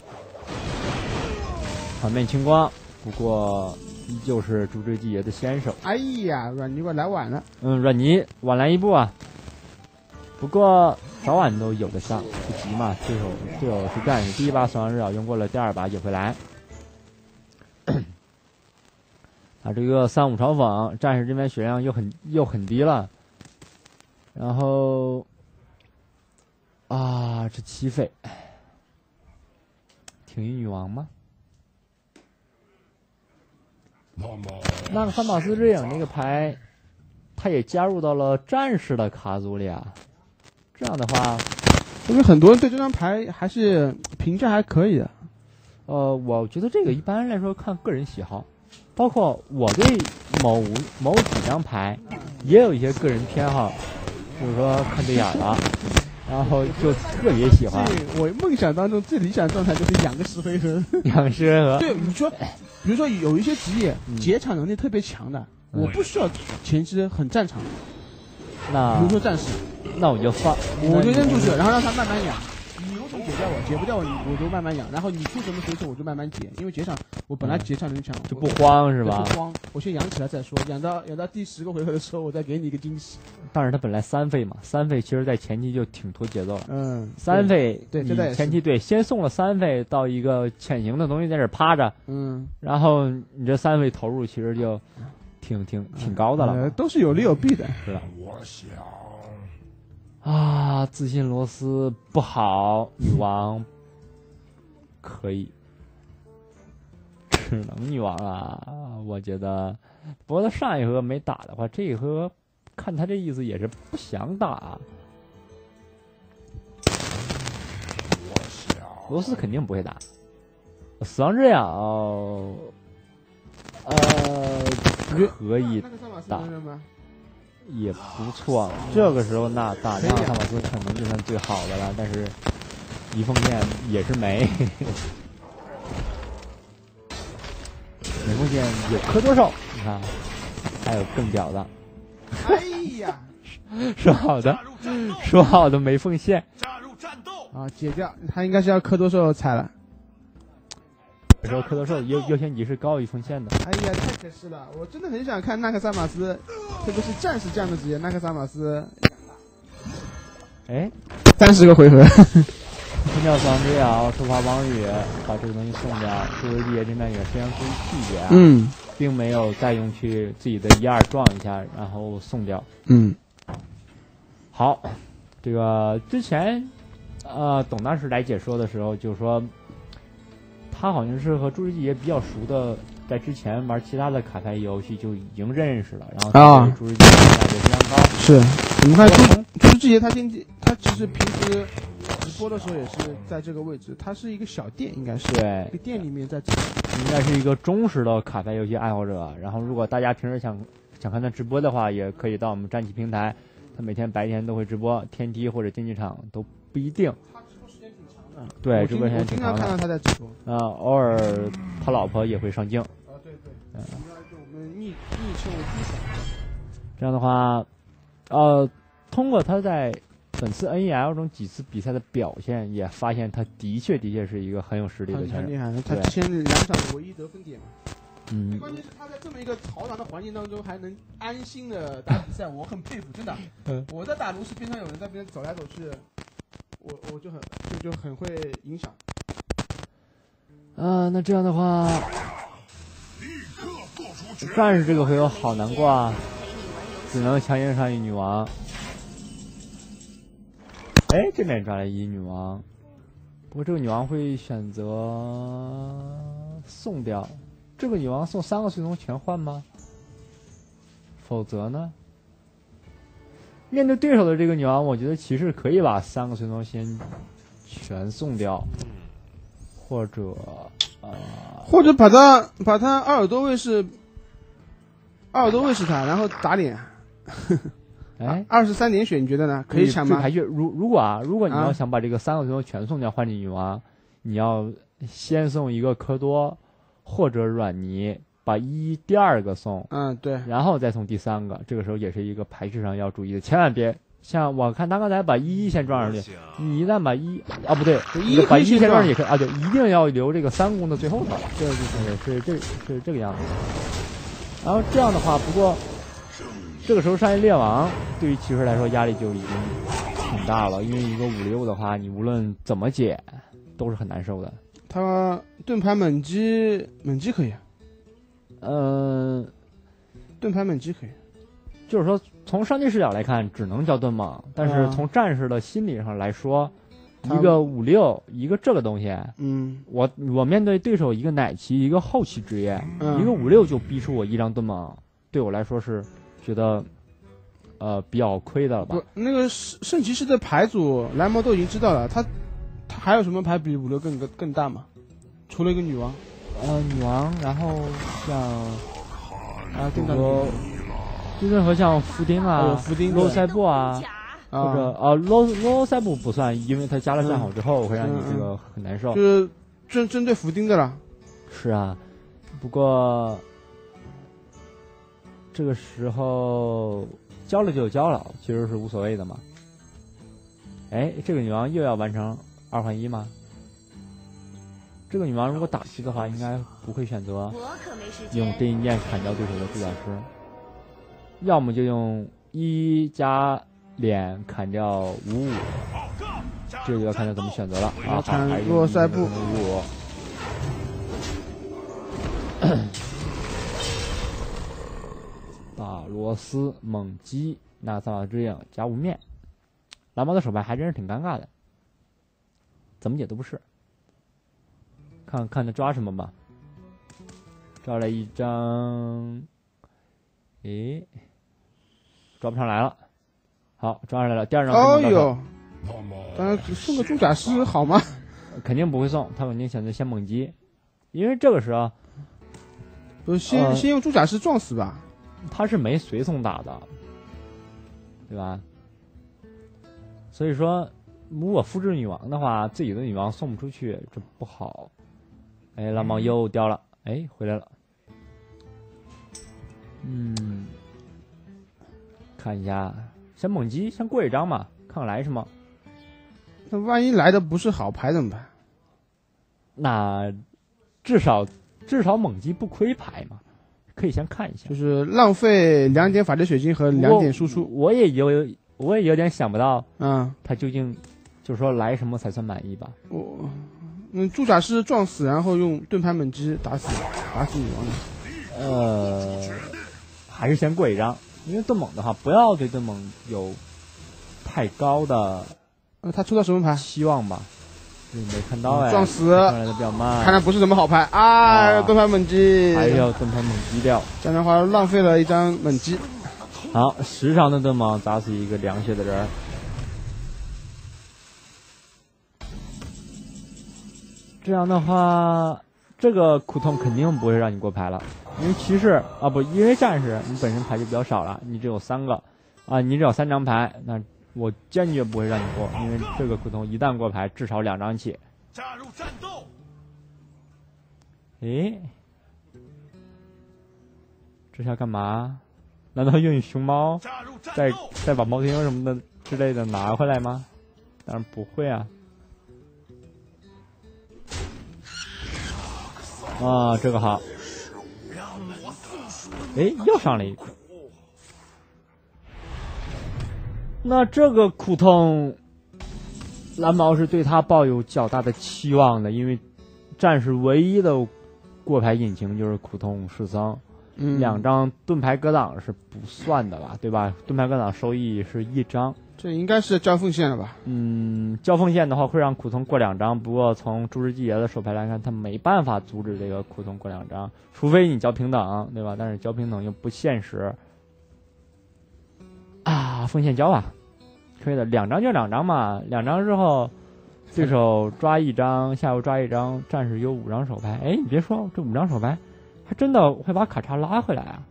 场面清光，不过依旧是朱之季爷的先手。哎呀，阮泥怪来晚了，嗯，阮泥晚来一步啊。不过早晚都有的上，不急嘛。对手对手是战士，第一把死亡之咬用过了，第二把也会来。啊这个三五嘲讽，战士这边血量又很又很低了。然后啊，这七费，挺一女王吗？那个三马斯之影那个牌，他也加入到了战士的卡组里啊。这样的话，因为很多人对这张牌还是评价还可以的。呃，我觉得这个一般来说看个人喜好，包括我对某某几张牌也有一些个人偏好，比如说看对眼了，然后就特别喜欢对我梦想当中最理想状态就是养个石回合。两十回合。对，你说，比如说有一些职业嗯解场能力特别强的，嗯我不需要前期很战场，比如说战士，那我就放，我就扔出去，然后让他慢慢养，你有种解掉我，解不掉我，我就慢慢养。然后你出什么水手，我就慢慢解。因为结场我本来结场能抢，就不慌是是吧？不慌，我先养起来再说。养到养到第十个回合的时候，我再给你一个惊喜。但是他本来三费嘛，三费其实在前期就挺拖节奏了。嗯，三费，你对这倒也是前期对，先送了三费到一个潜行的东西在这趴着，嗯，然后你这三费投入其实就挺挺挺高的了呃，都是有利有弊的。是吧？我想，啊，自信罗斯不好，女王可以，只能女王啊！我觉得，不过他上一回合没打的话，这一回合看他这意思也是不想打。我想，罗斯肯定不会打，死亡之咬，呃，可以打？也不错。这个时候那打量萨马斯可能就算最好的了，但是一凤剑也是没。美凤剑有磕多少？你看，还有更屌的，哎呀，说好的说好的没凤线，加入战斗，啊，解掉，他应该是要磕多兽踩了。有时候磕多兽优优先级是高于锋线的。哎呀，太可惜了！我真的很想看纳克萨马斯，特别是战士这样的职业，纳克萨马斯哎，三十个回合，吞掉死亡之咬，触发王宇，把这个东西送掉。朱维地这边也非常注意细节啊，嗯并没有再用去自己的一二撞一下，然后送掉。嗯，好，这个之前，呃，董大师来解说的时候就说，他好像是和朱之季也比较熟的，在之前玩其他的卡牌游戏就已经认识了，然后对朱志杰评价也非常高。是你们看朱从朱志杰，他今天他其实平时直播的时候也是在这个位置，他是一个小店，应该是对一个店里面在应该是一个忠实的卡牌游戏爱好者。然后，如果大家平时想想看他直播的话，也可以到我们战旗平台，他每天白天都会直播，天梯或者竞技场都不一定。对，直播间挺长的。常看到他在直播。啊、偶尔他老婆也会上镜。啊，对对，主要就我们昵昵称为朱小。这样的话，呃，通过他在本次 NEL 中几次比赛的表现，也发现他的确的确是一个很有实力的很选手。很厉害，他之前两场的唯一得分点嘛。嗯，关键是他在这么一个嘈杂的环境当中还能安心的打比赛，我很佩服，真的嗯。我在打炉石边上有人在边走来走去，我我就很就就很会影响。啊、那这样的话，战士这个回合好难过啊，只能强行上一女王。哎，这边抓了一女王，不过这个女王会选择送掉。这个女王送三个随从全换吗？否则呢？面对对手的这个女王，我觉得骑士可以把三个随从先全送掉，或者呃，或者把他把他阿尔多卫士，阿尔多卫士他，然后打脸，哎，二十三点血，你觉得呢？可以抢吗这排？序如如果啊，如果你啊要想把这个三个随从全送掉换进女王，你要先送一个科多或者软泥，把一第二个送，嗯，对，然后再送第三个。这个时候也是一个排序上要注意的，千万别像我看他刚才把一先撞上去，你一旦把一啊不对，一把一先可以先装装上也可以啊，对，一定要留这个三攻的最后头。对对对，对，是这是这个样子。然后这样的话，不过这个时候上一猎王对于骑士来说压力就已经挺大了，因为一个五六的话，你无论怎么解都是很难受的。他盾牌猛击猛击可以，嗯、盾牌猛击可以。就是说从上帝视角来看，只能叫盾猛，但是啊从战士的心理上来说，他一个五六，一个这个东西，嗯我我面对对手一个奶骑，一个后期职业，嗯，一个五六就逼出我一张盾猛，对我来说是觉得呃比较亏的了吧不？，那个圣圣骑士的牌组蓝魔都已经知道了，他他还有什么牌比五六更更更大吗？除了一个女王呃，女王，然后像啊，比如更大的说就任何像福丁啊、福丁的罗塞布啊，甲或者啊，呃罗罗塞布不算，因为他加了战吼之后会让你嗯这个很难受。就是针针对福丁的了。是啊，不过这个时候交了就交了，其实是无所谓的嘛。哎，这个女王又要完成二换一吗？这个女王如果打出去的话，应该不会选择用间。真一剑砍掉对手的护甲师，要么就用一加脸砍掉五五，这个就要看他怎么选择了啊。好，看还是洛塞布五五。大罗斯猛击，那萨瓦之影加无面，蓝猫的手牌还真是挺尴尬的，怎么解都不是。看看他抓什么吧，抓了一张，诶，抓不上来了。好，抓上来了。第二张哦是猛到手呦，但是送个猪甲师好吗？肯定不会送，他肯定选择先猛击，因为这个时候不是先、呃先用猪甲师撞死吧？他是没随从打的，对吧？所以说，如果复制女王的话，自己的女王送不出去，这不好。哎，蓝猫又掉了，哎，回来了。嗯，看一下，先猛击，先过一张嘛，看看来什么。那万一来的不是好牌怎么办？那至少至少猛击不亏牌嘛，可以先看一下。就是浪费两点法力水晶和两点输出。我也有，我也有点想不到嗯，他究竟就是说来什么才算满意吧？我嗯助甲师撞死，然后用盾牌猛击打死打死女王。呃，还是先过一张，因为盾猛的话，不要对盾猛有太高的呃，他抽到什么牌？希望吧。没看到哎，撞死上来的比较慢，看来不是什么好牌啊！啊盾牌猛击，还是要盾牌猛击掉。这样的话浪费了一张猛击。好，十场的盾猛砸死一个凉血的人这样的话，这个苦痛肯定不会让你过牌了，因为骑士啊不，因为战士你本身牌就比较少了，你只有三个，啊，你只有三张牌，那我坚决不会让你过，因为这个苦痛一旦过牌，至少两张起。加入战斗！诶，这是要干嘛？难道用熊猫再！再把猫头鹰什么的之类的拿回来吗？当然不会啊。啊，这个好。哎，又上了一个。那这个苦痛，蓝毛是对他抱有较大的期望的，因为战士唯一的过牌引擎就是苦痛侍僧。嗯，两张盾牌格挡是不算的吧，对吧？盾牌格挡收益是一张。这应该是交奉献了吧？嗯，交锋线的话会让苦痛过两张，不过从诸事季爷的手牌来看，他没办法阻止这个苦痛过两张，除非你交平等，对吧？但是交平等又不现实。啊，奉献交吧，可以的，两张就两张嘛，两张之后，对手抓一张，下路抓一张，战士有五张手牌。哎，你别说，这五张手牌还真的会把卡叉拉回来啊。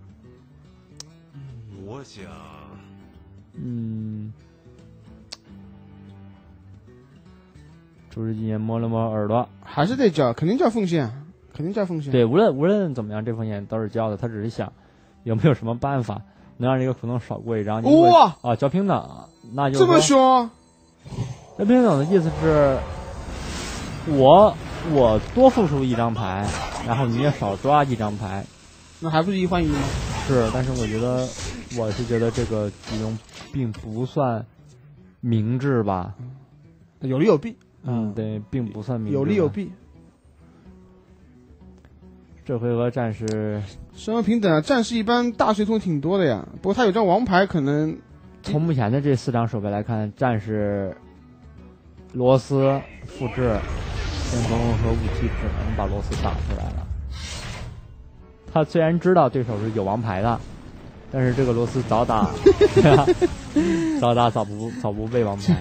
我想，嗯，朱世金摸了摸耳朵，还是得交，肯定交奉献，肯定交奉献。，对，无论无论怎么样，这风险都是交的。他只是想有没有什么办法能让这个苦痛少过一张。哇，啊，交平等，那就这么说凶，交平等的意思是，我我多付出一张牌，然后你也少抓一张牌，那还不是一换一吗？是。但是我觉得，我是觉得这个举动并不算明智吧。有利有弊，嗯，对，并不算明智。有利有。弊。这回合战士身份平等啊，战士一般大随从挺多的呀。不过他有张王牌，可能从目前的这四张手牌来看，战士罗斯复制先锋和武器只能把罗斯打出来了。他虽然知道对手是有王牌的，但是这个螺丝早打，早打早不早不被王牌。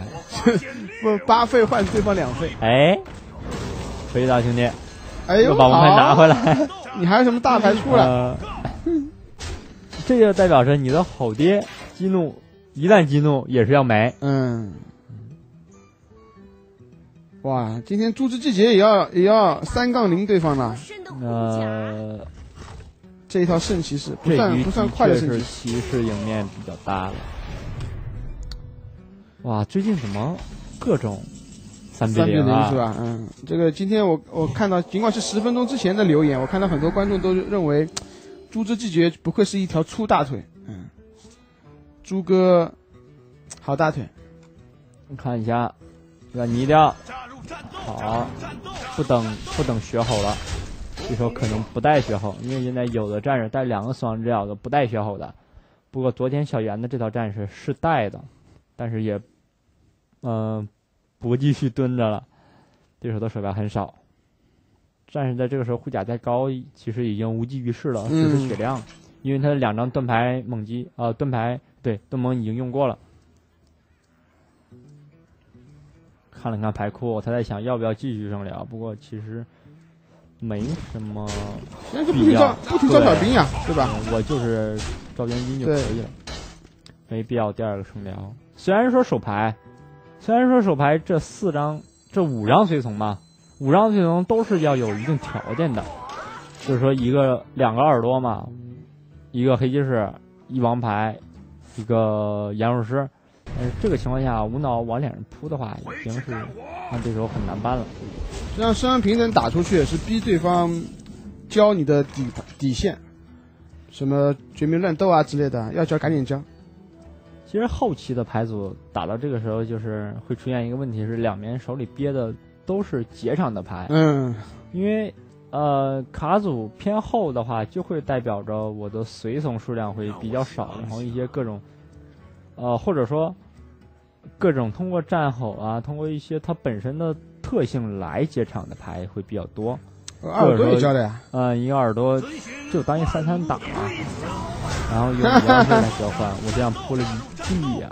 不八费换对方两费。哎，可以的，兄弟，哎呦，又把王牌拿回来，你还有什么大牌出来？呃这就代表着你的吼爹激怒，一旦激怒也是要没。嗯。哇，今天猪之季节也要也要三杠零对方了，呃，这一套圣骑士不算不算快的圣骑士。骑士赢面比较大了。哇，最近怎么各种三比零啊是，吧？嗯，这个今天我我看到，尽管是十分钟之前的留言，我看到很多观众都认为猪之季节不愧是一条粗大腿。嗯，猪哥好大腿。看一下，软泥掉！好，不等不等血吼了，这时候可能不带血吼，因为现在有的战士带两个死亡之咬的不带血吼的，不过昨天小圆的这套战士是带的，但是也，嗯、不继续蹲着了，对手的手牌很少，战士在这个时候护甲再高，其实已经无济于事了，只是血量，因为他的两张盾牌猛击，呃，盾牌对盾猛已经用过了。看了看牌库，他在想要不要继续生聊，不过其实没什么，那就不停招不停招小兵呀，对吧？我就是招援军就可以了，没必要第二个生聊。虽然说手牌，虽然说手牌这四张这五张随从嘛，五张随从都是要有一定条件的，就是说一个两个耳朵嘛，一个黑骑士，一王牌，一个炎术师。但是这个情况下，无脑往脸上扑的话，已经是让对手很难办了。让身份平等打出去是逼对方交你的底底线，什么绝命乱斗啊之类的，要交赶紧交。其实后期的牌组打到这个时候，就是会出现一个问题是，两边手里憋的都是结场的牌，嗯，因为呃卡组偏后的话，就会代表着我的随从数量会比较少，然后一些各种呃或者说各种通过战吼啊，通过一些它本身的特性来结场的牌会比较多。耳朵也交的呀。呃，一个耳朵就当一三三打嘛，然后用原色来交换，我这样铺了一地呀、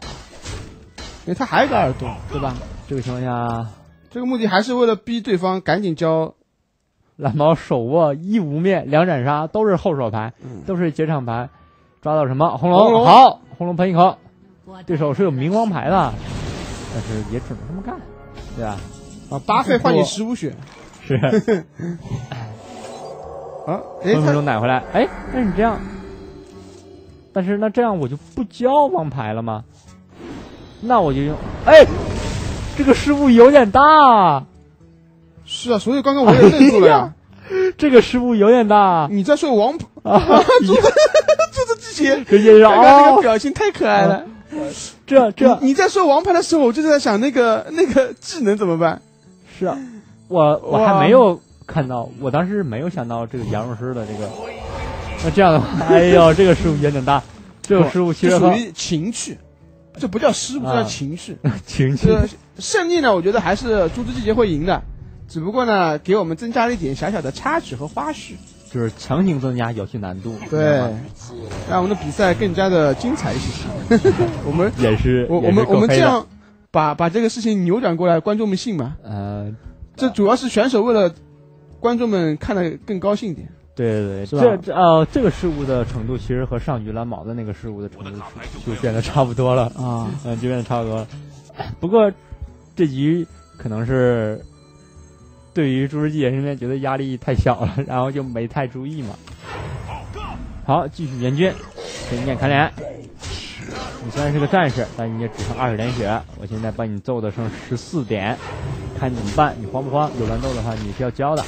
因为他还有个耳朵，对吧？这个情况下，这个目的还是为了逼对方赶紧交。蓝毛手握一无面两斩杀，都是后手牌，嗯都是结场牌。抓到什么？红龙好，红龙喷一口。我对手是有明王牌的，但是也只能这么干，对吧？啊，八费换你十五血 是，啊！哎，分分他钟奶回来。哎，那你这样，但是那这样我就不交王牌了吗？那我就用，哎，这个失误有点大，是啊，所以刚刚我也愣住了呀。这个失误有点大。你在说王啊，猪的猪的之前，直接让刚刚那哦个，表情太可爱了。这这。你你在说王牌的时候，我就在想那个那个技能怎么办？是啊，我我还没有看到，我当时没有想到这个羊肉师的这个，那这样的话，哎呦，这个失误有点大，这个失误其实属于情趣，这不叫失误，啊这叫情绪。情绪胜利呢，我觉得还是猪之季节会赢的，只不过呢，给我们增加了一点小小的插曲和花絮，就是强行增加游戏难度，对，让我们的比赛更加的精彩一些。我们也是我我们我们这样把把这个事情扭转过来，观众们信吗？呃，这主要是选手为了观众们看得更高兴一点。对对对，是吧这这呃这个失误的程度其实和上局蓝毛的那个失误的程度就就变得差不多了，啊，嗯，就变得差不多了。不过这局可能是对于朱世纪这边觉得压力太小了，然后就没太注意嘛。好，继续援军，给你点砍脸。你虽然是个战士，但你也只剩二十点血。我现在把你揍的剩十四点，看你怎么办？你慌不慌？有乱斗的话，你是要交的。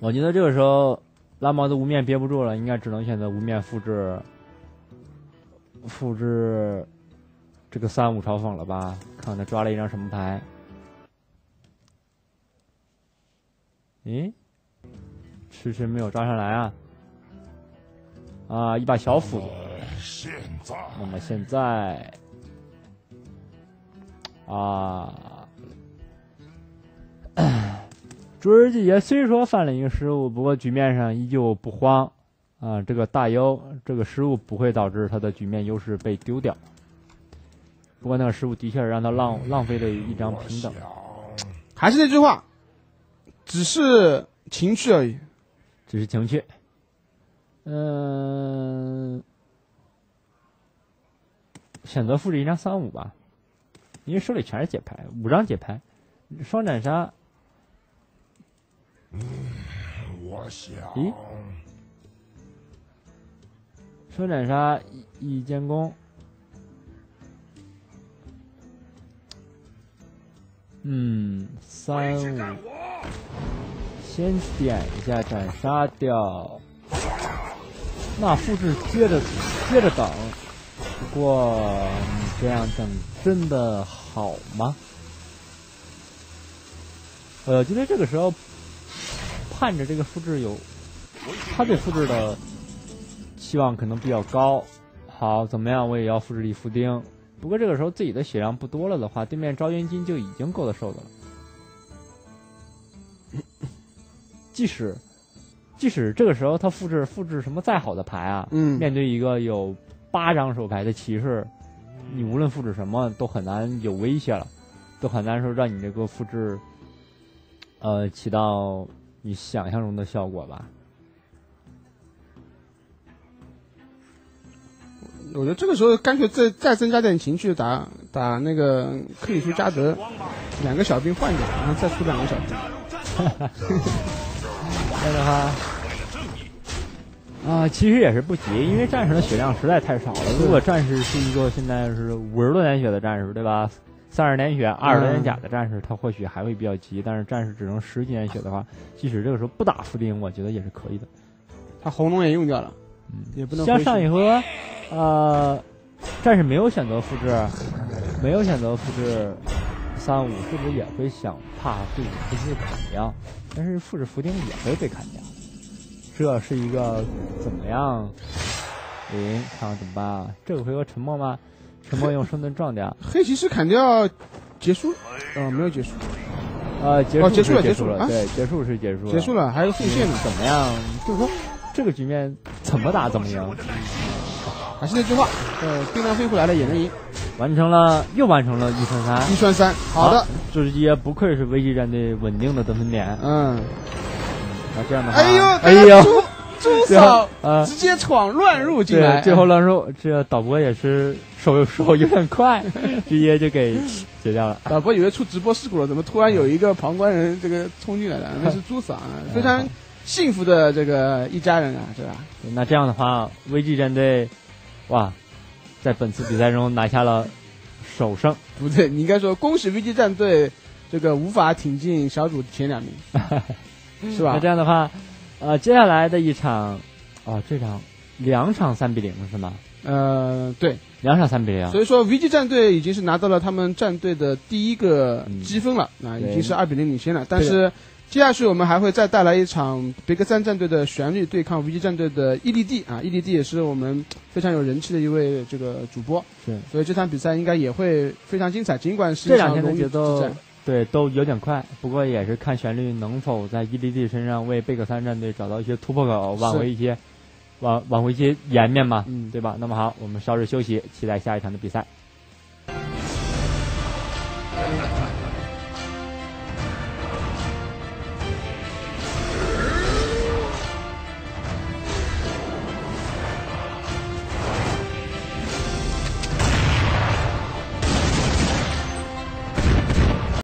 我觉得这个时候蓝毛的无面憋不住了，应该只能选择无面复制，复制这个三五嘲讽了吧？看他抓了一张什么牌？诶，迟迟没有抓上来啊！啊，一把小斧子。现在那么现在啊，朱日季也虽说犯了一个失误，不过局面上依旧不慌啊。这个大优这个失误不会导致他的局面优势被丢掉。不过那个失误的确让他浪浪费了一张平等。还是那句话，只是情绪而已。只是情绪。嗯、选择复制一张三五吧，因为手里全是解牌，五张解牌，双斩杀。我想咦双斩杀一一监工，嗯，三五，先点一下斩杀掉。那复制接着接着等，不过你这样等真的好吗？呃，觉得这个时候盼着这个复制有，他对复制的期望可能比较高。好，怎么样，我也要复制一副钉。不过这个时候自己的血量不多了的话，对面招元金就已经够得受的了。即使即使这个时候他复制复制什么再好的牌啊，嗯，面对一个有八张手牌的骑士，你无论复制什么都很难有威胁了，都很难说让你这个复制，呃，起到你想象中的效果吧。我觉得这个时候干脆再再增加点情绪，打打那个克里夫加德，两个小兵换掉，然后再出两个小兵。这样的话，啊，其实也是不急，因为战士的血量实在太少了。如果战士是一个现在是五十多点血的战士，对吧？三十点血、二十多点甲的战士，他或许还会比较急。但是战士只能十几点血的话，即使这个时候不打伏兵，我觉得也是可以的。他红龙也用掉了，嗯，也不能像上一回，呃，战士没有选择复制，没有选择复制三五，是不是也会想怕对手复制砍掉？但是复制伏丁也会被砍掉，这是一个怎么样？诶，看看怎么办啊？这个回合沉默吗？沉默用生盾撞掉，黑骑士砍掉结束，呃，没有结束，呃，结束哦结束了结束了啊对，结束是结束了，结束了，还有复线呢。怎么样？就是说这个局面怎么打怎么赢。还是那句话，呃，冰凉飞回来了也能赢，完成了，又完成了一穿三。一穿三，好的，直接不愧是危机战队稳定的得分点。嗯，那这样的话，哎呦，哎呦，朱朱最后嫂呃，直接闯乱入进来，最后乱入，这导播也是手手有点快，直接就给截掉了。导播以为出直播事故了，怎么突然有一个旁观人这个冲进来了？那是朱嫂啊，非常幸福的这个一家人啊，是吧？那这样的话，危机战队，哇，在本次比赛中拿下了首胜。不对，你应该说恭喜 VG 战队这个无法挺进小组前两名，是吧那这？样的话，呃，接下来的一场，啊、这场两场三比零是吗？呃，对，两场三比零。所以说 VG 战队已经是拿到了他们战队的第一个积分了，那、已经是二比零领先了。但是接下去我们还会再带来一场贝克三战队的旋律对抗 VG 战队的 E D D 啊，E D D 也是我们非常有人气的一位这个主播，是，所以这场比赛应该也会非常精彩，尽管是这两天的节奏，对，都有点快，不过也是看旋律能否在 E D D 身上为贝克三战队找到一些突破口，挽回一些，挽挽回一些颜面嘛，嗯，对吧？那么好，我们稍事休息，期待下一场的比赛。